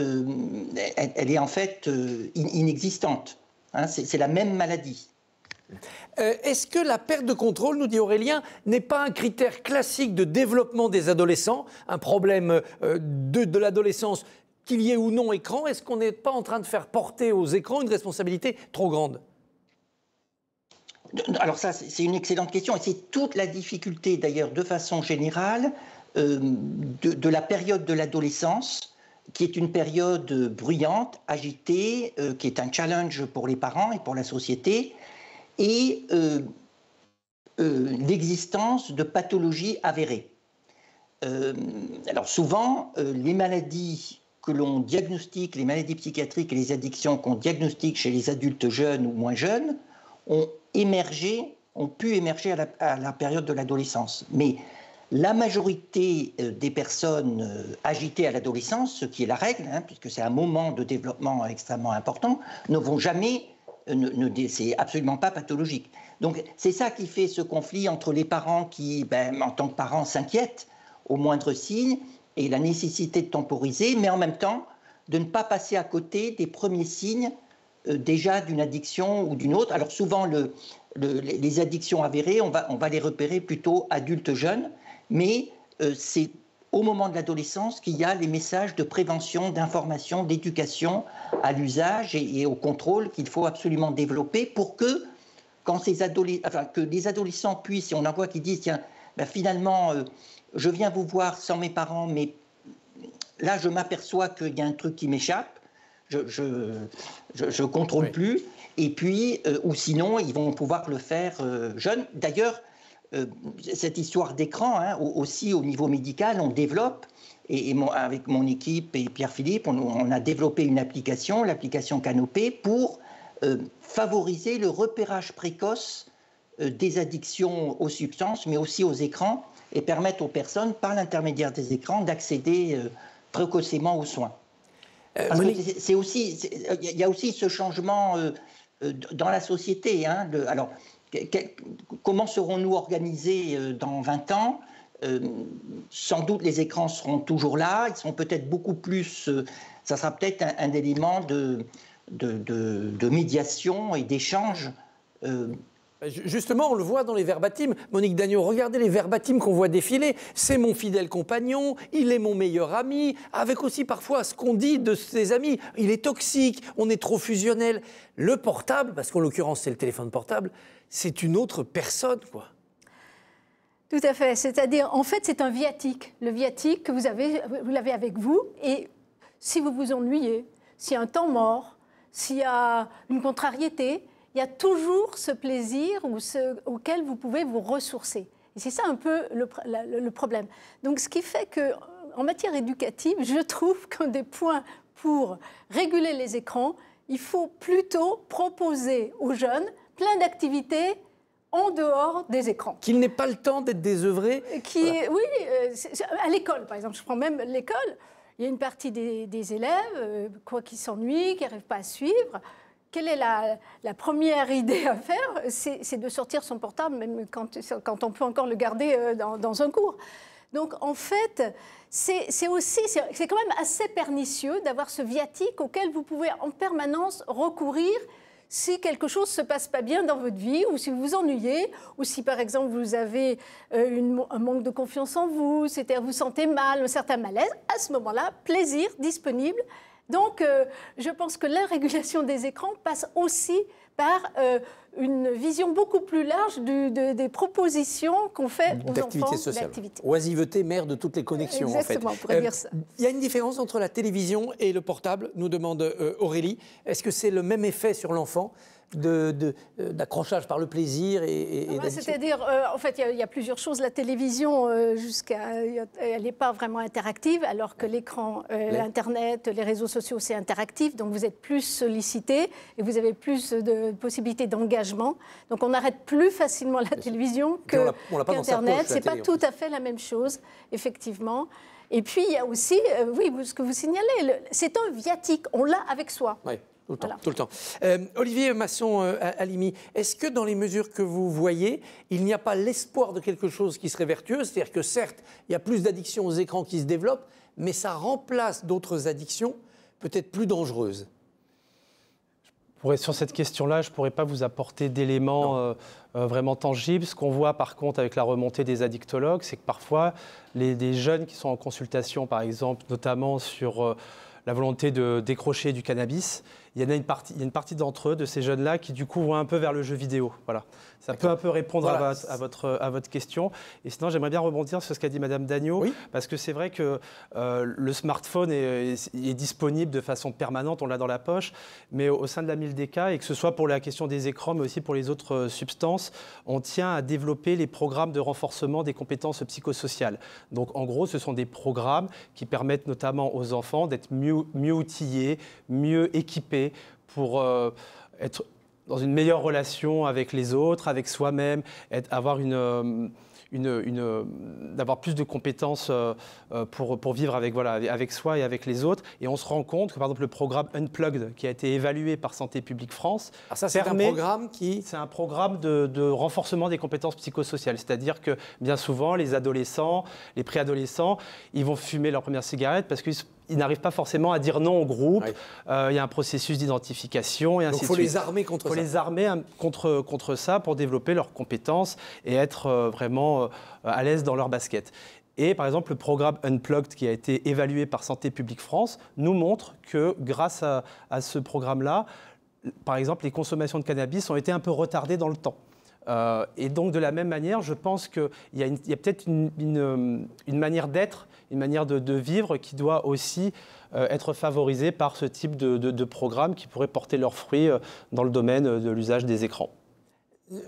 elle, est en fait inexistante. Hein, c'est la même maladie. Euh, est-ce que la perte de contrôle, nous dit Aurélien, n'est pas un critère classique de développement des adolescents, un problème euh, de, l'adolescence, qu'il y ait ou non écran? Est-ce qu'on n'est pas en train de faire porter aux écrans une responsabilité trop grande? Alors ça, c'est une excellente question et c'est toute la difficulté d'ailleurs de façon générale euh, de, la période de l'adolescence qui est une période bruyante, agitée, qui est un challenge pour les parents et pour la société, et euh, euh, l'existence de pathologies avérées. Euh, alors souvent, les maladies que l'on diagnostique, les maladies psychiatriques et les addictions qu'on diagnostique chez les adultes jeunes ou moins jeunes, ont émergé, ont pu émerger à la, période de l'adolescence. Mais la majorité des personnes agitées à l'adolescence, ce qui est la règle, hein, puisque c'est un moment de développement extrêmement important, ne vont jamais c'est absolument pas pathologique. Donc c'est ça qui fait ce conflit entre les parents qui, ben, en tant que parents, s'inquiètent au moindre signe et la nécessité de temporiser, mais en même temps de ne pas passer à côté des premiers signes euh, déjà d'une addiction ou d'une autre. Alors souvent, le, les addictions avérées, on va, on va les repérer plutôt adultes jeunes, mais euh, c'est au moment de l'adolescence qu'il y a les messages de prévention, d'information, d'éducation à l'usage et, au contrôle qu'il faut absolument développer pour que, quand ces enfin, que les adolescents puissent, et on en voit qui disent, tiens, ben finalement, euh, je viens vous voir sans mes parents, mais là, je m'aperçois qu'il y a un truc qui m'échappe, je ne je, contrôle plus, et puis, euh, ou sinon, ils vont pouvoir le faire euh, jeunes. D'ailleurs, cette histoire d'écran, hein, aussi au niveau médical, on développe, et, avec mon équipe et Pierre-Philippe, on, a développé une application, l'application Canopée, pour euh, favoriser le repérage précoce euh, des addictions aux substances, mais aussi aux écrans, et permettre aux personnes, par l'intermédiaire des écrans, d'accéder précocement aux soins. c'est aussi, il y a aussi ce changement dans la société. Hein, alors, comment serons-nous organisés euh, dans 20 ans? Euh, sans doute les écrans seront toujours là, ils seront peut-être beaucoup plus, euh, ça sera peut-être un, élément de, de, médiation et d'échange. Justement, on le voit dans les verbatims. Monique Dagneau, regardez les verbatims qu'on voit défiler. C'est mon fidèle compagnon, il est mon meilleur ami, avec aussi parfois ce qu'on dit de ses amis. Il est toxique, on est trop fusionnel. Le portable, parce qu'en l'occurrence c'est le téléphone portable, c'est une autre personne, quoi. Tout à fait. C'est-à-dire, en fait, c'est un viatique. Le viatique que vous avez, vous l'avez avec vous. Et si vous vous ennuyez, s'il y a un temps mort, s'il y a une contrariété, il y a toujours ce plaisir ou ce, auquel vous pouvez vous ressourcer. Et c'est ça un peu le, le, problème. Donc, ce qui fait que, en matière éducative, je trouve (laughs) qu'un des points pour réguler les écrans, il faut plutôt proposer aux jeunes plein d'activités en dehors des écrans. Qu'il n'ait pas le temps d'être désœuvré Qui, Oui, euh, à l'école, par exemple. Je prends même l'école. Il y a une partie des, élèves, euh, quoi qui s'ennuient, qui n'arrivent pas à suivre. Quelle est la, première idée à faire C'est de sortir son portable, même quand, on peut encore le garder euh, dans, un cours. Donc, en fait, c'est aussi, c'est quand même assez pernicieux d'avoir ce viatique auquel vous pouvez en permanence recourir si quelque chose ne se passe pas bien dans votre vie, ou si vous vous ennuyez, ou si par exemple vous avez euh, un manque de confiance en vous, c'est-à-dire vous sentez mal, un certain malaise, à ce moment-là, plaisir disponible. Donc euh, je pense que la régulation des écrans passe aussi par euh, une vision beaucoup plus large des propositions qu'on fait aux enfants sociale. Oisiveté, mère de toutes les connexions. Exactement, en fait. on pourrait dire ça. Il y a une différence entre la télévision et le portable, nous demande euh, Aurélie. Est-ce que c'est le même effet sur l'enfant? D'accrochage de, par le plaisir et, C'est-à-dire, euh, en fait, il y, a plusieurs choses. La télévision, euh, jusqu'à, elle n'est pas vraiment interactive, alors que l'écran, euh, Internet, les réseaux sociaux, c'est interactif. Donc, vous êtes plus sollicité et vous avez plus de possibilités d'engagement. Donc, on arrête plus facilement la télévision que, qu'Internet. c'est pas tout à fait la même chose, effectivement. Et puis, il y a aussi, oui, ce que vous signalez, c'est un viatique, on l'a avec soi. Oui. Tout le temps. Tout le temps. Olivier Masson-Alimi, est-ce que dans les mesures que vous voyez, il n'y a pas l'espoir de quelque chose qui serait vertueux? C'est-à-dire que certes, il y a plus d'addictions aux écrans qui se développent, mais ça remplace d'autres addictions peut-être plus dangereuses sur cette question-là, je ne pourrais pas vous apporter d'éléments euh, euh, vraiment tangibles. Ce qu'on voit par contre avec la remontée des addictologues, c'est que parfois, les, jeunes qui sont en consultation, par exemple, notamment sur euh, la volonté de décrocher du cannabis, il y en a une partie, une partie d'entre eux, de ces jeunes-là, qui du coup vont un peu vers le jeu vidéo. Voilà. Ça peut un peu répondre à, votre, à, votre, question. Et sinon, j'aimerais bien rebondir sur ce qu'a dit Madame Dagneau, parce que c'est vrai que euh, le smartphone est, disponible de façon permanente, on l'a dans la poche, mais au, sein de la MILDK, et que ce soit pour la question des écrans, mais aussi pour les autres euh, substances, on tient à développer les programmes de renforcement des compétences psychosociales. Donc, en gros, ce sont des programmes qui permettent notamment aux enfants d'être mieux, mieux outillés, mieux équipés pour euh, être dans une meilleure relation avec les autres, avec soi-même, avoir une, euh, une, d'avoir plus de compétences euh, pour, pour vivre avec, voilà, avec soi et avec les autres. Et on se rend compte que, par exemple, le programme Unplugged, qui a été évalué par Santé publique France, Alors ah, ça, c'est un programme qui... C'est un programme de, de, renforcement des compétences psychosociales. C'est-à-dire que, bien souvent, les adolescents, les préadolescents, ils vont fumer leur première cigarette parce qu'ils ils n'arrivent pas forcément à dire non au groupe. Euh, il y a un processus d'identification et ainsi Donc, il faut les armer contre ça. Il faut les armer contre, contre ça pour développer leurs compétences et être euh, vraiment euh, à l'aise dans leur basket. Et par exemple, le programme Unplugged, qui a été évalué par Santé publique France, nous montre que grâce à, ce programme-là, par exemple, les consommations de cannabis ont été un peu retardées dans le temps. et donc, de la même manière, je pense qu'il y a, a peut-être une, une, manière d'être une manière de, vivre qui doit aussi euh, être favorisée par ce type de, programme qui pourrait porter leurs fruits euh, dans le domaine de l'usage des écrans.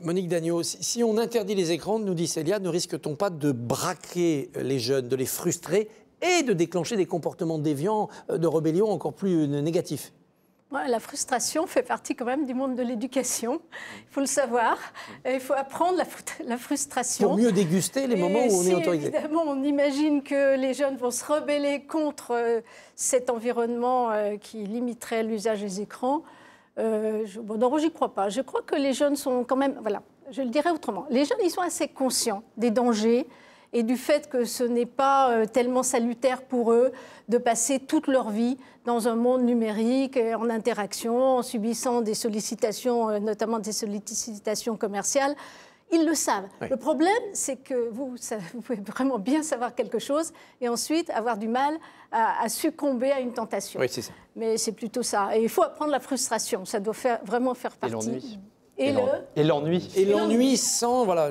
Monique Dagneau, si on interdit les écrans, nous dit Célia, ne risque-t-on pas de braquer les jeunes, de les frustrer et de déclencher des comportements déviants euh, de rébellion encore plus négatifs? La frustration fait partie quand même du monde de l'éducation. Il faut le savoir. il faut apprendre la, frustration. Pour mieux déguster les moments où on est autorisé. Évidemment, on imagine que les jeunes vont se rebeller contre euh, cet environnement euh, qui limiterait l'usage des écrans. Euh, je, bon, j'y crois pas. Je crois que les jeunes sont quand même. Voilà, je le dirais autrement. Les jeunes, ils sont assez conscients des dangers et du fait que ce n'est pas euh, tellement salutaire pour eux de passer toute leur vie dans un monde numérique, en interaction, en subissant des sollicitations, euh, notamment des sollicitations commerciales. Ils le savent. Le problème, c'est que vous, (laughs) vous, pouvez vraiment bien savoir quelque chose et ensuite avoir du mal à, succomber à une tentation. Oui, c'est ça. Mais c'est plutôt ça. Et il faut apprendre la frustration. Ça doit faire, vraiment faire partie. Et l'ennui. Et l'ennui sans voilà,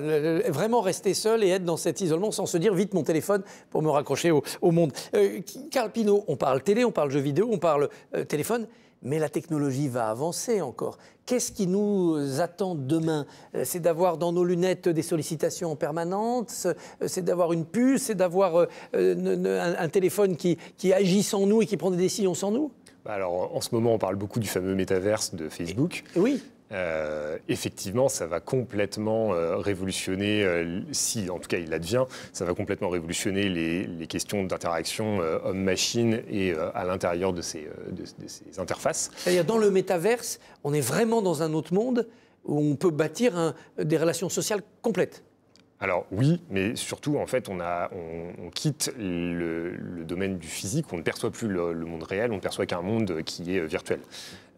vraiment rester seul et être dans cet isolement sans se dire vite mon téléphone pour me raccrocher au, monde. Euh, Carl Pinault, on parle télé, on parle jeux vidéo, on parle euh, téléphone, mais la technologie va avancer encore. Qu'est-ce qui nous attend demain? Euh, C'est d'avoir dans nos lunettes des sollicitations en permanence, c'est d'avoir une puce, c'est d'avoir un, téléphone qui, qui agit sans nous et qui prend des décisions sans nous? Bah alors, en ce moment, on parle beaucoup du fameux métaverse de Facebook. oui. Euh, effectivement, ça va complètement euh, révolutionner, euh, si en tout cas il advient, ça va complètement révolutionner les, questions d'interaction homme-machine et à l'intérieur de ces, de, ces interfaces. C'est-à-dire dans le métaverse, on est vraiment dans un autre monde où on peut bâtir des relations sociales complètes. Alors oui, mais surtout, en fait, on, a, on, quitte le, domaine du physique, on ne perçoit plus le, monde réel, on ne perçoit qu'un monde qui est virtuel.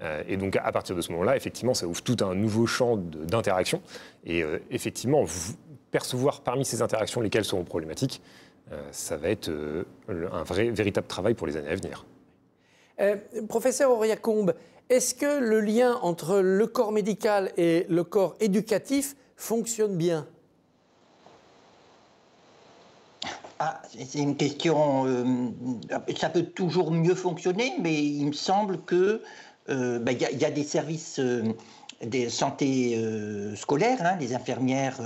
Euh, et donc, à partir de ce moment-là, effectivement, ça ouvre tout un nouveau champ d'interaction. Et euh, effectivement, percevoir parmi ces interactions lesquelles seront problématiques, euh, ça va être un vrai, véritable travail pour les années à venir. professeur Auria Combe, est-ce que le lien entre le corps médical et le corps éducatif fonctionne bien? Ah, c'est une question. Euh, ça peut toujours mieux fonctionner, mais il me semble que euh, ben, il y, a des services euh, de santé scolaires, hein, des infirmières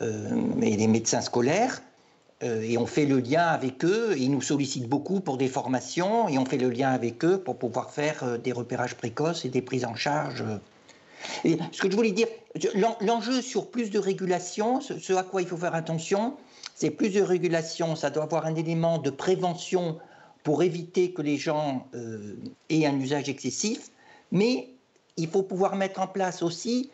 et des médecins scolaires, et on fait le lien avec eux. ils nous sollicitent beaucoup pour des formations, et on fait le lien avec eux pour pouvoir faire des repérages précoces et des prises en charge. Ce que je voulais dire, l'enjeu sur plus de régulation, ce à quoi il faut faire attention, c'est plus de régulation, ça doit avoir un élément de prévention pour éviter que les gens euh, aient un usage excessif, mais il faut pouvoir mettre en place aussi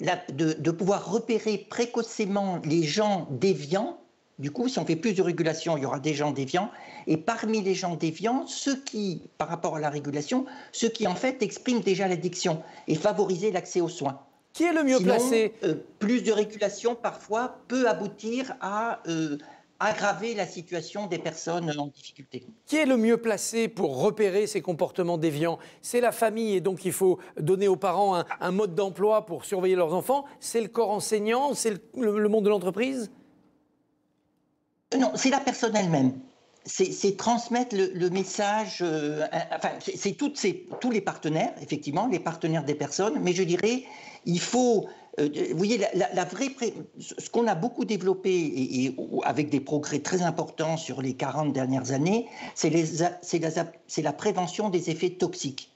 de, pouvoir repérer précocement les gens déviants. Du coup, si on fait plus de régulation, il y aura des gens déviants. Et parmi les gens déviants, ceux qui, par rapport à la régulation, ceux qui en fait expriment déjà l'addiction et favoriser l'accès aux soins. Qui est le mieux placé? euh, Plus de régulation, parfois, peut aboutir à euh, aggraver la situation des personnes en difficulté. Qui est le mieux placé pour repérer ces comportements déviants? C'est la famille et donc il faut donner aux parents un, mode d'emploi pour surveiller leurs enfants. C'est le corps enseignant? C'est le, monde de l'entreprise? Non, c'est la personne elle-même. C'est transmettre le, message, euh, enfin, c'est tous les partenaires, effectivement, les partenaires des personnes, mais je dirais, il faut euh, vous voyez, ce qu'on a beaucoup développé et, avec des progrès très importants sur les 40 dernières années, c'est la, prévention des effets toxiques.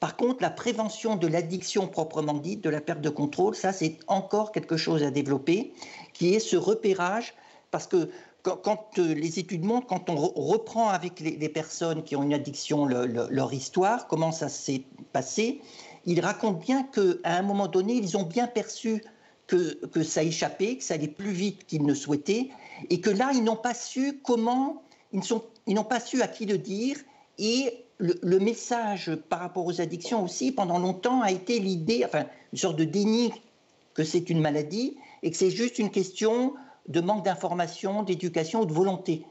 Par contre, la prévention de l'addiction proprement dite, de la perte de contrôle, ça c'est encore quelque chose à développer, qui est ce repérage, parce que quand, euh, les études montrent, quand on reprend avec les, personnes qui ont une addiction leur histoire, comment ça s'est passé, ils racontent bien qu'à un moment donné, ils ont bien perçu que, que ça échappait, que ça allait plus vite qu'ils ne souhaitaient, et que là, ils n'ont pas su comment, ils n'ont pas su à qui le dire, et le, message par rapport aux addictions aussi, pendant longtemps, a été l'idée, enfin, une sorte de déni que c'est une maladie, et que c'est juste une question de manque d'information, d'éducation ou de volonté.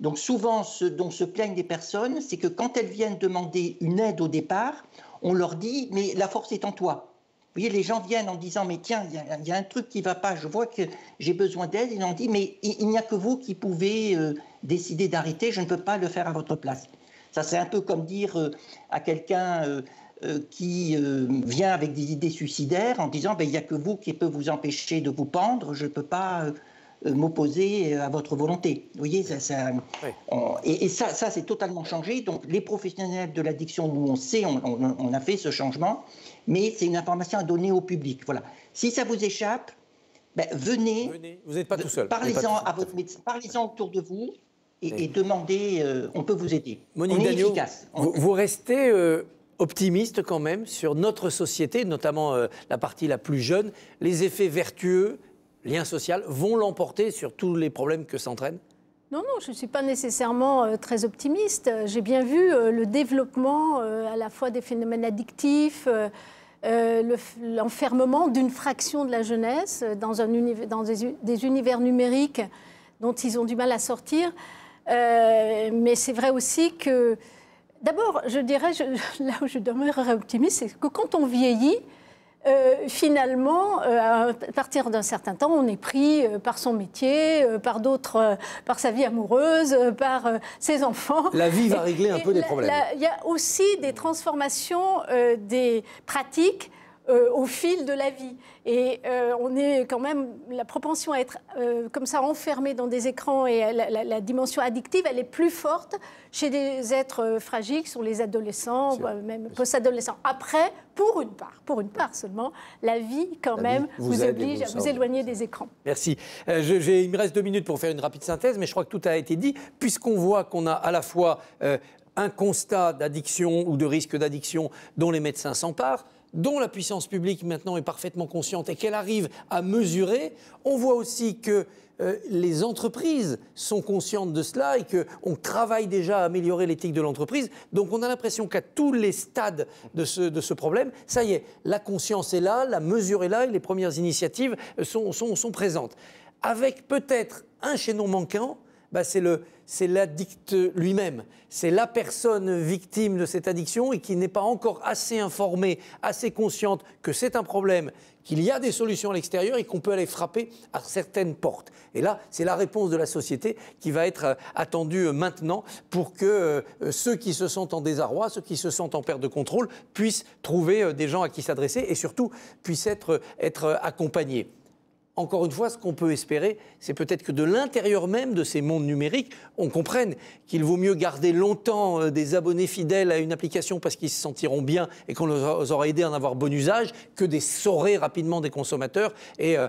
Donc souvent, ce dont se plaignent des personnes, c'est que quand elles viennent demander une aide au départ, on leur dit, mais la force est en toi. Vous voyez, les gens viennent en disant, mais tiens, il y, a un truc qui ne va pas, je vois que j'ai besoin d'aide. Ils ont dit, mais il, n'y a que vous qui pouvez euh, décider d'arrêter, je ne peux pas le faire à votre place. Ça, c'est un peu comme dire euh, à quelqu'un euh, qui vient avec des idées suicidaires en disant, ben, il n'y a que vous qui peut vous empêcher de vous pendre, je ne peux pas m'opposer à votre volonté. Vous voyez, ça, ça et, ça, ça c'est totalement changé. Donc, les professionnels de l'addiction, nous, on sait, on, a fait ce changement, mais c'est une information à donner au public. Voilà. Si ça vous échappe, ben, venez, Vous n'êtes pas tout seul. Parlez-en à votre médecin, parlez-en autour de vous et, demandez, euh, on peut vous aider. Monique on est efficace. Vous, restez euh, optimiste quand même sur notre société, notamment la partie la plus jeune, les effets vertueux lien social, vont l'emporter sur tous les problèmes que ça entraîne non, non, je ne suis pas nécessairement euh, très optimiste. J'ai bien vu euh, le développement euh, à la fois des phénomènes addictifs, l'enfermement d'une fraction de la jeunesse dans, un dans des, univers numériques dont ils ont du mal à sortir. mais c'est vrai aussi que, d'abord, je dirais, (laughs) là où je demeurerais optimiste, c'est que quand on vieillit, euh, finalement, euh, à partir d'un certain temps, on est pris euh, par son métier, par d'autres, par sa vie amoureuse, par ses enfants. La vie va régler un peu des problèmes. Il y a aussi des transformations des pratiques au fil de la vie. Et on est quand même, la propension à être comme ça enfermé dans des écrans et la, dimension addictive, elle est plus forte chez des êtres fragiles, sont les adolescents, même post-adolescents. Après, pour une part, pour une part seulement, la vie quand même vous, oblige à vous éloigner des écrans. Merci. Euh, il me reste deux minutes pour faire une rapide synthèse, mais je crois que tout a été dit, puisqu'on voit qu'on a à la fois euh, un constat d'addiction ou de risque d'addiction dont les médecins s'emparent, dont la puissance publique maintenant est parfaitement consciente et qu'elle arrive à mesurer, on voit aussi que euh, les entreprises sont conscientes de cela et qu'on travaille déjà à améliorer l'éthique de l'entreprise. Donc on a l'impression qu'à tous les stades de ce, de ce, problème, ça y est, la conscience est là, la mesure est là et les premières initiatives sont, sont, sont présentes. Avec peut-être un chaînon manquant, bah c'est l'addict lui-même. C'est la personne victime de cette addiction et qui n'est pas encore assez informée, assez consciente que c'est un problème, qu'il y a des solutions à l'extérieur et qu'on peut aller frapper à certaines portes. Et là, c'est la réponse de la société qui va être euh, attendue euh, maintenant pour que euh, ceux qui se sentent en désarroi, ceux qui se sentent en perte de contrôle, puissent trouver des gens à qui s'adresser et surtout puissent être, être accompagnés. Encore une fois, ce qu'on peut espérer, c'est peut-être que de l'intérieur même de ces mondes numériques, on comprenne qu'il vaut mieux garder longtemps euh, des abonnés fidèles à une application parce qu'ils se sentiront bien et qu'on les aura aidés à en avoir bon usage, que d'essorer rapidement des consommateurs et euh,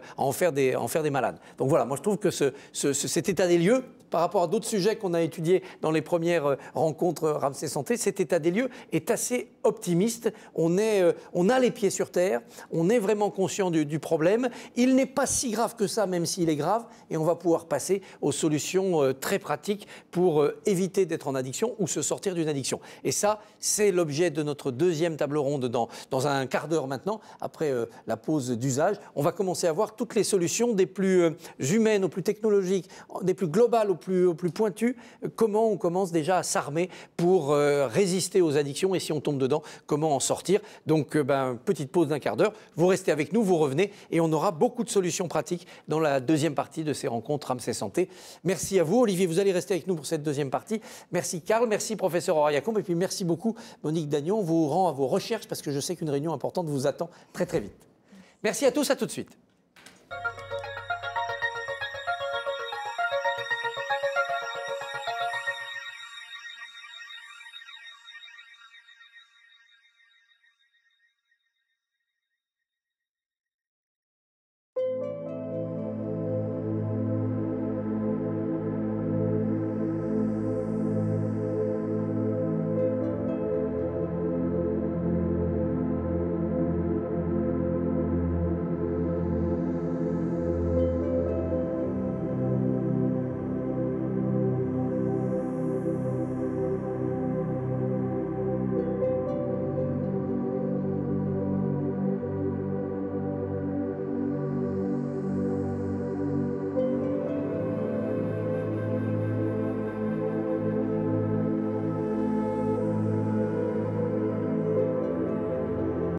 des, en faire des malades. Donc voilà, moi je trouve que cet état des lieux, par rapport à d'autres sujets qu'on a étudiés dans les premières euh, rencontres Ramsey Santé, cet état des lieux est assez optimiste. On, est, on a les pieds sur terre, on est vraiment conscient du, problème. Il n'est pas si grave que ça, même s'il est grave, et on va pouvoir passer aux solutions euh, très pratiques pour euh, éviter d'être en addiction ou se sortir d'une addiction. Et ça, c'est l'objet de notre deuxième table ronde dans, dans un quart d'heure maintenant, après euh, la pause d'usage. On va commencer à voir toutes les solutions des plus humaines aux plus technologiques, des plus globales aux plus, plus pointues, comment on commence déjà à s'armer pour résister aux addictions et si on tombe dedans, comment en sortir. Donc, ben, petite pause d'un quart d'heure. Vous restez avec nous, vous revenez et on aura beaucoup de solutions pratique dans la deuxième partie de ces rencontres Ramsey Santé. Merci à vous. Olivier, vous allez rester avec nous pour cette deuxième partie. Merci Karl, merci professeur Auriacombe et puis merci beaucoup Monique Dagnon. On vous rend à vos recherches parce que je sais qu'une réunion importante vous attend très très vite. Merci à tous, à tout de suite.